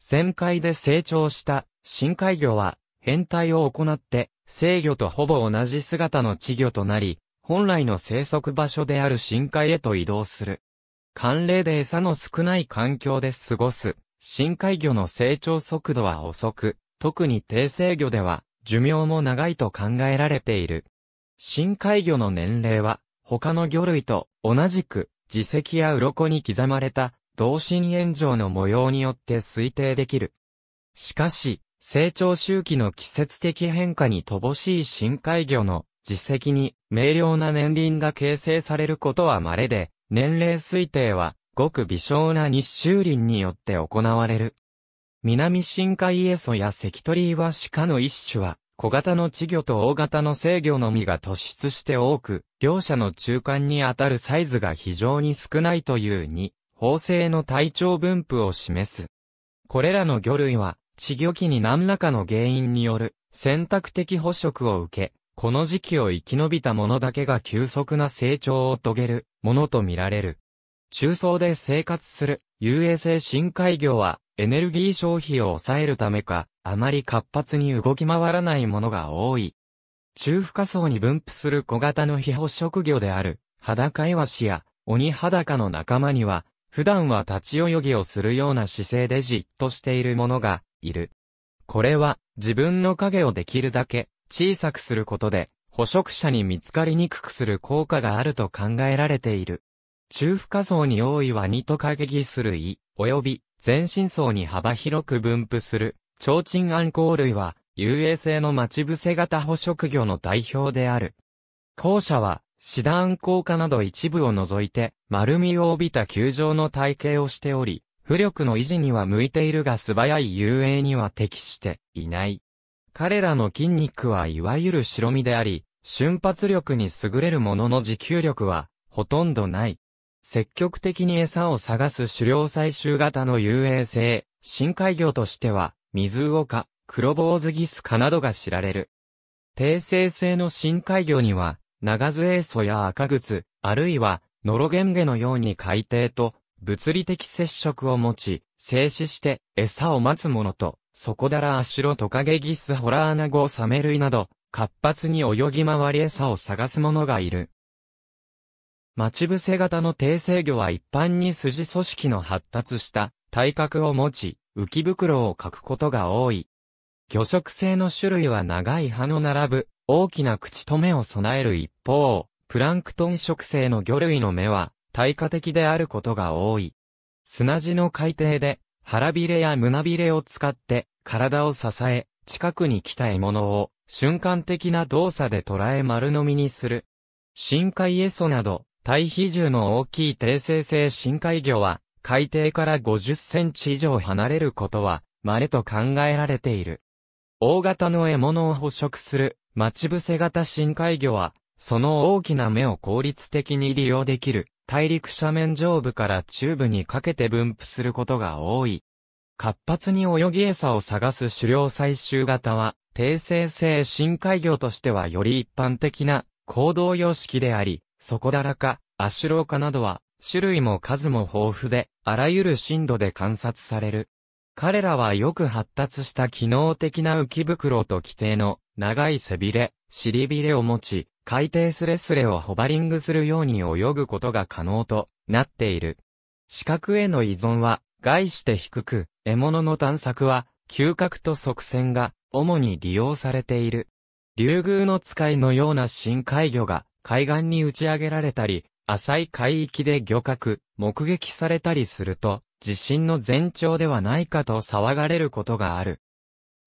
旋回で成長した深海魚は、変態を行って、生魚とほぼ同じ姿の稚魚となり、本来の生息場所である深海へと移動する。寒冷で餌の少ない環境で過ごす、深海魚の成長速度は遅く、特に低生魚では、寿命も長いと考えられている。深海魚の年齢は、他の魚類と同じく、耳石や鱗に刻まれた、同心円状の模様によって推定できる。しかし、成長周期の季節的変化に乏しい深海魚の実績に明瞭な年輪が形成されることは稀で、年齢推定は、ごく微小な日周林によって行われる。南深海エソや関取岩鹿の一種は、小型の稚魚と大型の生魚のみが突出して多く、両者の中間にあたるサイズが非常に少ないというに、法性の体長分布を示す。これらの魚類は、稚魚期に何らかの原因による選択的捕食を受け、この時期を生き延びた者だけが急速な成長を遂げるものとみられる。中層で生活する遊泳性深海魚はエネルギー消費を抑えるためか、あまり活発に動き回らないものが多い。中深層に分布する小型の非捕食魚である裸イワシや鬼裸の仲間には、普段は立ち泳ぎをするような姿勢でじっとしているものがいる。これは自分の影をできるだけ小さくすることで、捕食者に見つかりにくくする効果があると考えられている。中深層に多いワニトカゲギス類、及び全身層に幅広く分布する、チチンアンコウ類は、遊泳性の待ち伏せ型捕食魚の代表である。後者は、シダアンコウ科など一部を除いて、丸みを帯びた球状の体型をしており、浮力の維持には向いているが素早い遊泳には適していない。彼らの筋肉はいわゆる白身であり、瞬発力に優れるものの持久力はほとんどない。積極的に餌を探す狩猟採集型の遊泳性、深海魚としては、水魚か、黒坊主ギス科などが知られる。低生性の深海魚には、長ズエイソや赤靴、あるいは、ノロゲンゲのように海底と物理的接触を持ち、静止して餌を待つものと、そこだらアシロトカゲギスホラーナゴサメ類など、活発に泳ぎ回り餌を探す者がいる。待ち伏せ型の低生魚は一般に筋組織の発達した体格を持ち、浮き袋を描くことが多い。魚食性の種類は長い歯の並ぶ、大きな口と目を備える一方、プランクトン食性の魚類の目は、対価的であることが多い。砂地の海底で、腹びれや胸びれを使って体を支え、近くに来た獲物を瞬間的な動作で捉え丸飲みにする。深海エソなど、対比重の大きい低生性深海魚は、海底から50センチ以上離れることは、稀と考えられている。大型の獲物を捕食する、待ち伏せ型深海魚は、その大きな目を効率的に利用できる、大陸斜面上部から中部にかけて分布することが多い。活発に泳ぎ餌を探す狩猟採集型は、低生性深海魚としてはより一般的な行動様式であり、そこだらか、アシュロー科などは、種類も数も豊富で、あらゆる深度で観察される。彼らはよく発達した機能的な浮き袋と規定の長い背びれ、尻びれを持ち、海底スレスレをホバリングするように泳ぐことが可能となっている。視覚への依存は、概して低く、獲物の探索は、嗅覚と側線が主に利用されている。竜宮の使いのような深海魚が海岸に打ち上げられたり、浅い海域で漁獲、目撃されたりすると、地震の前兆ではないかと騒がれることがある。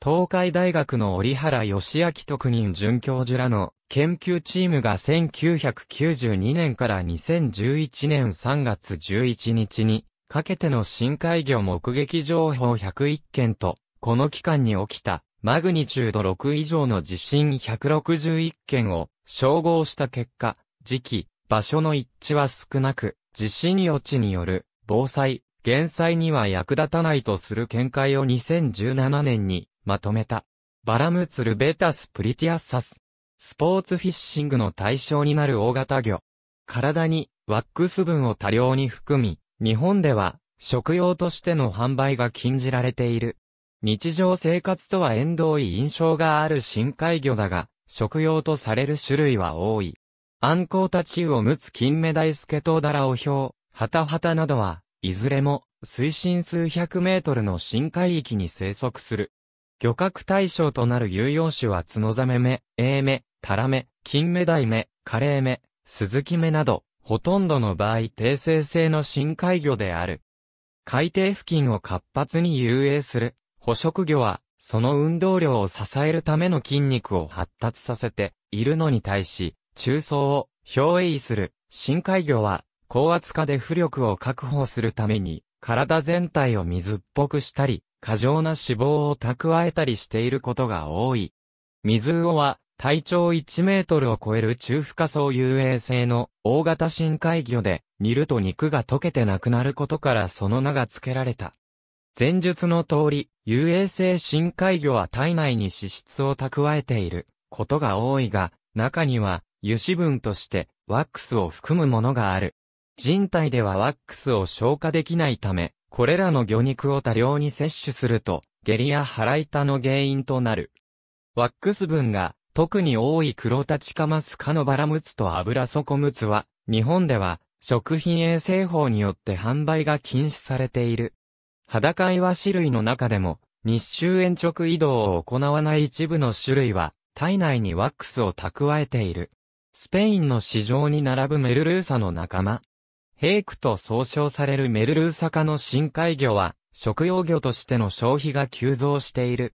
東海大学の折原義明特任准教授らの研究チームが1992年から2011年3月11日にかけての深海魚目撃情報101件と、この期間に起きたマグニチュード6以上の地震161件を照合した結果、時期、場所の一致は少なく、地震予知による防災、減災には役立たないとする見解を2017年にまとめた。バラムツルベタスプリティアッサス。スポーツフィッシングの対象になる大型魚。体にワックス分を多量に含み、日本では食用としての販売が禁じられている。日常生活とは縁遠い印象がある深海魚だが、食用とされる種類は多い。アンコウタチウオムツキンメダイスケトウダラオヒョウ、ハタハタなどは、いずれも、水深数百メートルの深海域に生息する。漁獲対象となる有用種はツノザメメ、エーメ、タラメ、キンメダイメ、カレーメ、スズキメなど、ほとんどの場合低生性の深海魚である。海底付近を活発に遊泳する、捕食魚は、その運動量を支えるための筋肉を発達させているのに対し、中層を表映する深海魚は高圧化で浮力を確保するために体全体を水っぽくしたり過剰な脂肪を蓄えたりしていることが多い。水魚は体長1メートルを超える中深層遊泳性の大型深海魚で煮ると肉が溶けてなくなることからその名が付けられた。前述の通り、遊泳性深海魚は体内に脂質を蓄えていることが多いが、中には油脂分としてワックスを含むものがある。人体ではワックスを消化できないため、これらの魚肉を多量に摂取すると、下痢や腹痛の原因となる。ワックス分が特に多い黒立ちカマスカのバラムツと油底ムツは、日本では食品衛生法によって販売が禁止されている。裸岩種類の中でも、日周延直移動を行わない一部の種類は、体内にワックスを蓄えている。スペインの市場に並ぶメルルーサの仲間。ヘイクと総称されるメルルーサ科の深海魚は、食用魚としての消費が急増している。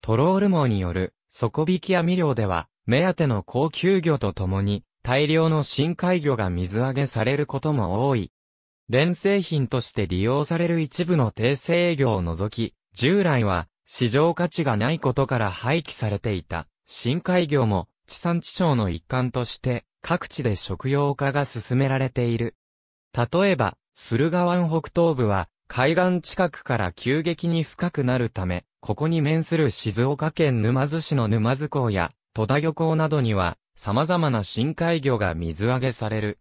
トロール網による底引き網漁では、目当ての高級魚とともに、大量の深海魚が水揚げされることも多い。連製品として利用される一部の低生魚を除き、従来は市場価値がないことから廃棄されていた深海魚も地産地消の一環として、各地で食用化が進められている。例えば、駿河湾北東部は、海岸近くから急激に深くなるため、ここに面する静岡県沼津市の沼津港や戸田漁港などには、様々な深海魚が水揚げされる。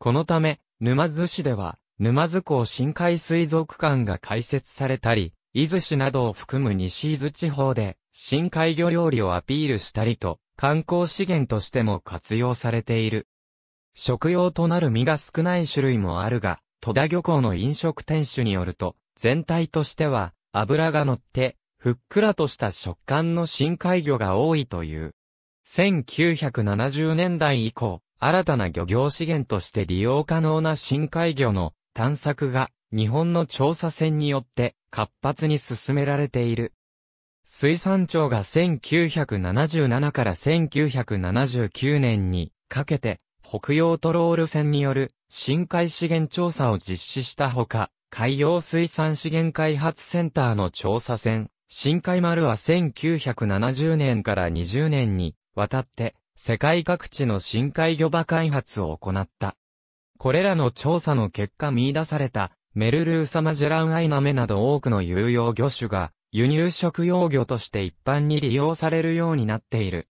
このため、沼津市では、沼津港深海水族館が開設されたり、伊豆市などを含む西伊豆地方で、深海魚料理をアピールしたりと、観光資源としても活用されている。食用となる身が少ない種類もあるが、戸田漁港の飲食店主によると、全体としては、油が乗って、ふっくらとした食感の深海魚が多いという。1970年代以降、新たな漁業資源として利用可能な深海魚の探索が日本の調査船によって活発に進められている。水産庁が1977から1979年にかけて、北洋トロール船による深海資源調査を実施したほか、海洋水産資源開発センターの調査船、深海丸は1970年から20年にわたって世界各地の深海魚場開発を行った。これらの調査の結果見出されたメルルーサマジェランアイナメなど多くの有用魚種が輸入食用魚として一般に利用されるようになっている。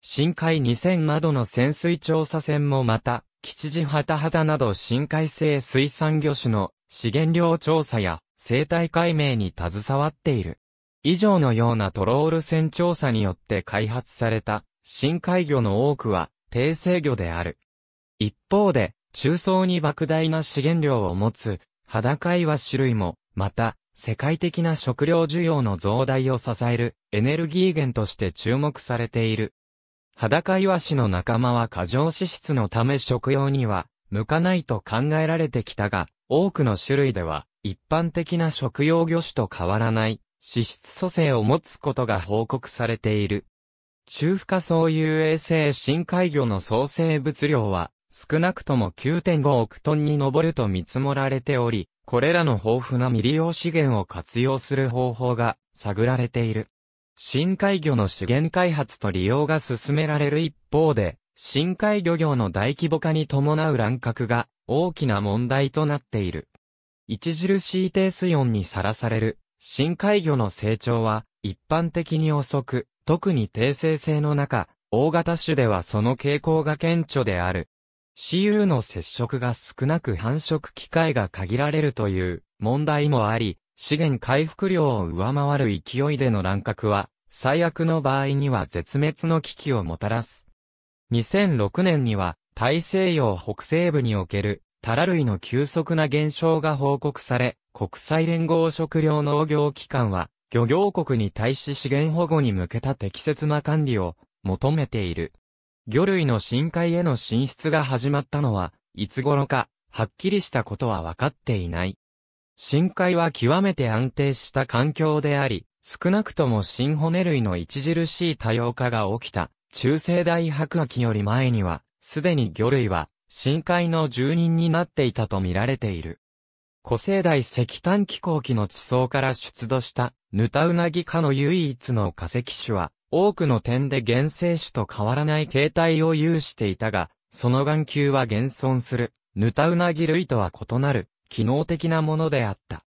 深海2000などの潜水調査船もまた、吉地ハタハタなど深海性水産魚種の資源量調査や生態解明に携わっている。以上のようなトロール船調査によって開発された深海魚の多くは低生魚である。一方で、中層に莫大な資源量を持つ裸岩種類も、また、世界的な食料需要の増大を支えるエネルギー源として注目されている。裸イワシの仲間は過剰脂質のため食用には向かないと考えられてきたが、多くの種類では一般的な食用魚種と変わらない脂質組成を持つことが報告されている。中深層遊泳性深海魚の総生物量は少なくとも9.5億トンに上ると見積もられており、これらの豊富な未利用資源を活用する方法が探られている。深海魚の資源開発と利用が進められる一方で、深海漁業の大規模化に伴う乱獲が大きな問題となっている。著しい低水温にさらされる深海魚の成長は一般的に遅く、特に低生性の中、大型種ではその傾向が顕著である。私有の接触が少なく繁殖機会が限られるという問題もあり、資源回復量を上回る勢いでの乱獲は、最悪の場合には絶滅の危機をもたらす。2006年には、大西洋北西部における、タラ類の急速な減少が報告され、国際連合食糧農業機関は、漁業国に対し資源保護に向けた適切な管理を求めている。魚類の深海への進出が始まったのは、いつ頃か、はっきりしたことは分かっていない。深海は極めて安定した環境であり、少なくとも新骨類の著しい多様化が起きた中世大白亜紀より前には、すでに魚類は深海の住人になっていたと見られている。古生代石炭気候期の地層から出土したヌタウナギ科の唯一の化石種は多くの点で原生種と変わらない形態を有していたが、その眼球は現存するヌタウナギ類とは異なる機能的なものであった。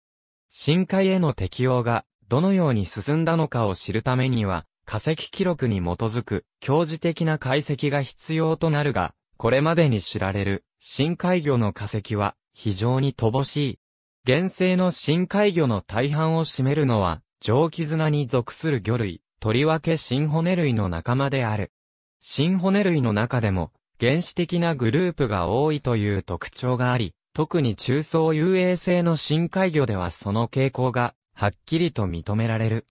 深海への適用がどのように進んだのかを知るためには、化石記録に基づく教授的な解析が必要となるが、これまでに知られる深海魚の化石は非常に乏しい。原生の深海魚の大半を占めるのは、上気綱に属する魚類、とりわけ新骨類の仲間である。新骨類の中でも、原始的なグループが多いという特徴があり、特に中層遊泳性の深海魚ではその傾向がはっきりと認められる。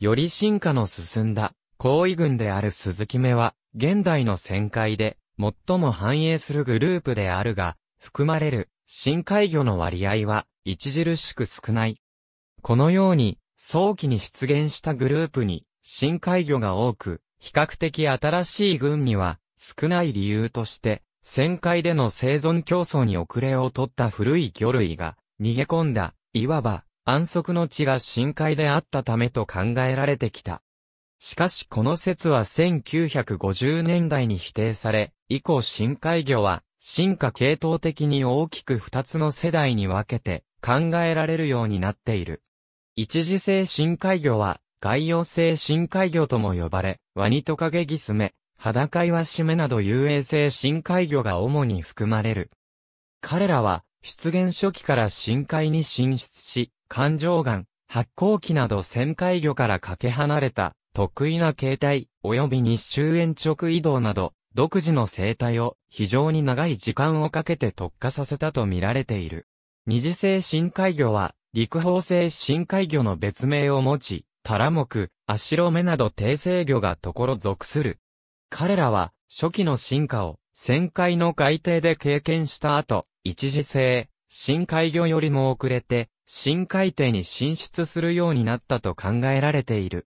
より進化の進んだ、高位群である鈴木目は、現代の旋回で、最も繁栄するグループであるが、含まれる、深海魚の割合は、著しく少ない。このように、早期に出現したグループに、深海魚が多く、比較的新しい群には、少ない理由として、旋回での生存競争に遅れを取った古い魚類が、逃げ込んだ、いわば、安息の地が深海であったためと考えられてきた。しかしこの説は1950年代に否定され、以降深海魚は進化系統的に大きく2つの世代に分けて考えられるようになっている。一次性深海魚は外洋性深海魚とも呼ばれ、ワニトカゲギスメ、裸イワシメなど遊泳性深海魚が主に含まれる。彼らは出現初期から深海に進出し、環状岩、発光器など旋回魚からかけ離れた得意な形態、及び日周延直移動など、独自の生態を非常に長い時間をかけて特化させたと見られている。二次性深海魚は、陸方性深海魚の別名を持ち、タラモク、アシロメなど低生魚がところ属する。彼らは、初期の進化を、旋回の海底で経験した後、一次性、深海魚よりも遅れて、深海底に進出するようになったと考えられている。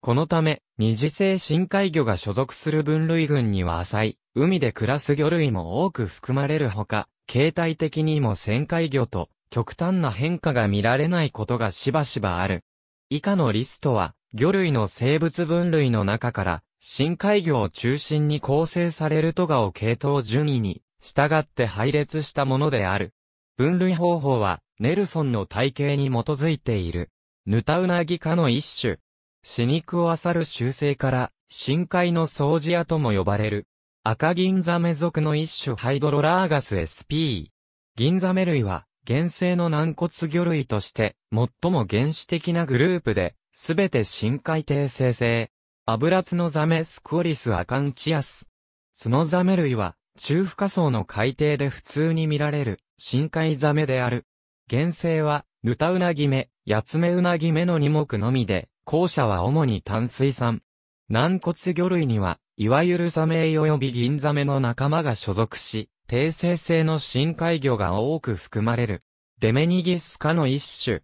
このため、二次性深海魚が所属する分類群には浅い、海で暮らす魚類も多く含まれるほか、形態的にも深海魚と極端な変化が見られないことがしばしばある。以下のリストは、魚類の生物分類の中から、深海魚を中心に構成されるトガを系統順位に、従って配列したものである。分類方法は、ネルソンの体系に基づいている。ヌタウナギ科の一種。死肉を漁る習性から、深海の掃除屋とも呼ばれる。赤銀ザメ属の一種ハイドロラーガス SP。銀ザメ類は、原生の軟骨魚類として、最も原始的なグループで、すべて深海底生成。油ツノザメスクオリスアカンチアス。ツノザメ類は、中深層の海底で普通に見られる深海ザメである。原生は、ヌタウナギメ、ヤツメウナギメの二目のみで、後者は主に淡水酸。軟骨魚類には、いわゆるサメイ及び銀ザメの仲間が所属し、低生性の深海魚が多く含まれる。デメニギス科の一種。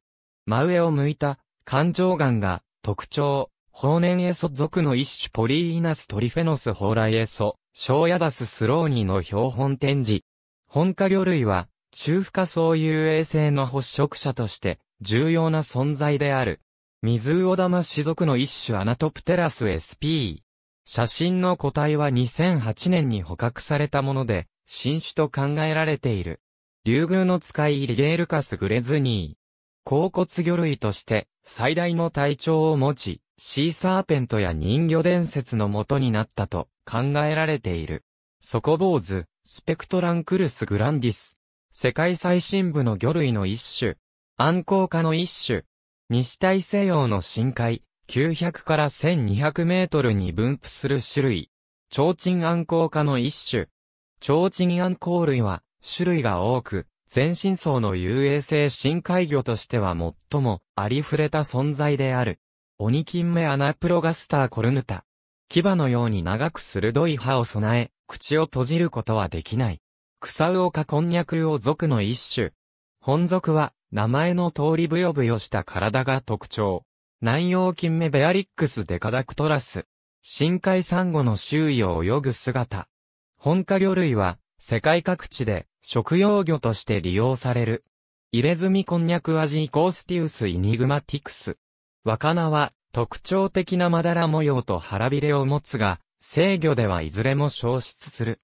真上を向いた、環状岩が特徴。ホーネンエソ属の一種ポリーナストリフェノスホーライエソ、ショーヤダススローニーの標本展示。本科魚類は、中深層遊泳性の捕食者として重要な存在である。水魚玉種族の一種アナトプテラス SP。写真の個体は2008年に捕獲されたもので、新種と考えられている。竜宮の使いリゲールカスグレズニー。甲骨魚類として最大の体長を持ち、シーサーペントや人魚伝説の元になったと考えられている。底坊主、スペクトランクルスグランディス。世界最深部の魚類の一種。暗光化の一種。西大西洋の深海、900から1200メートルに分布する種類。超鎮暗光化の一種。超鎮暗光類は種類が多く、全身層の遊泳性深海魚としては最もありふれた存在である。オニキンメアナプロガスターコルヌタ。牙のように長く鋭い歯を備え、口を閉じることはできない。草魚かこんにゃく魚属の一種。本属は、名前の通りブヨブヨした体が特徴。ナンヨウキンメ Beryx decadactylus。深海サンゴの周囲を泳ぐ姿。本科魚類は、世界各地で食用魚として利用される。イレズミコンニャクアジ Icosteus aenigmaticus。若魚は特徴的なまだら模様と腹びれを持つが、成魚ではいずれも消失する。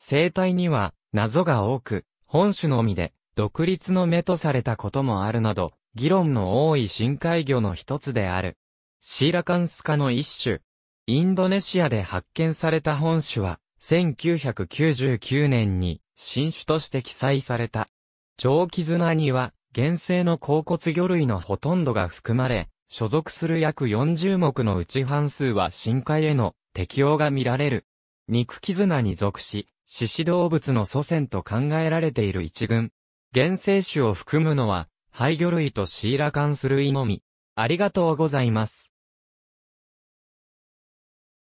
生態には謎が多く、本種のみで独立の目とされたこともあるなど、議論の多い深海魚の一つである。シーラカンス科の一種。インドネシアで発見された本種は、1999年に新種として記載された。長期綱には、原生の甲骨魚類のほとんどが含まれ、所属する約40目のうち半数は深海への適応が見られる。肉絆に属し、獅子動物の祖先と考えられている一群。原生種を含むのは、廃魚類とシーラカンス類のみ。ありがとうございます。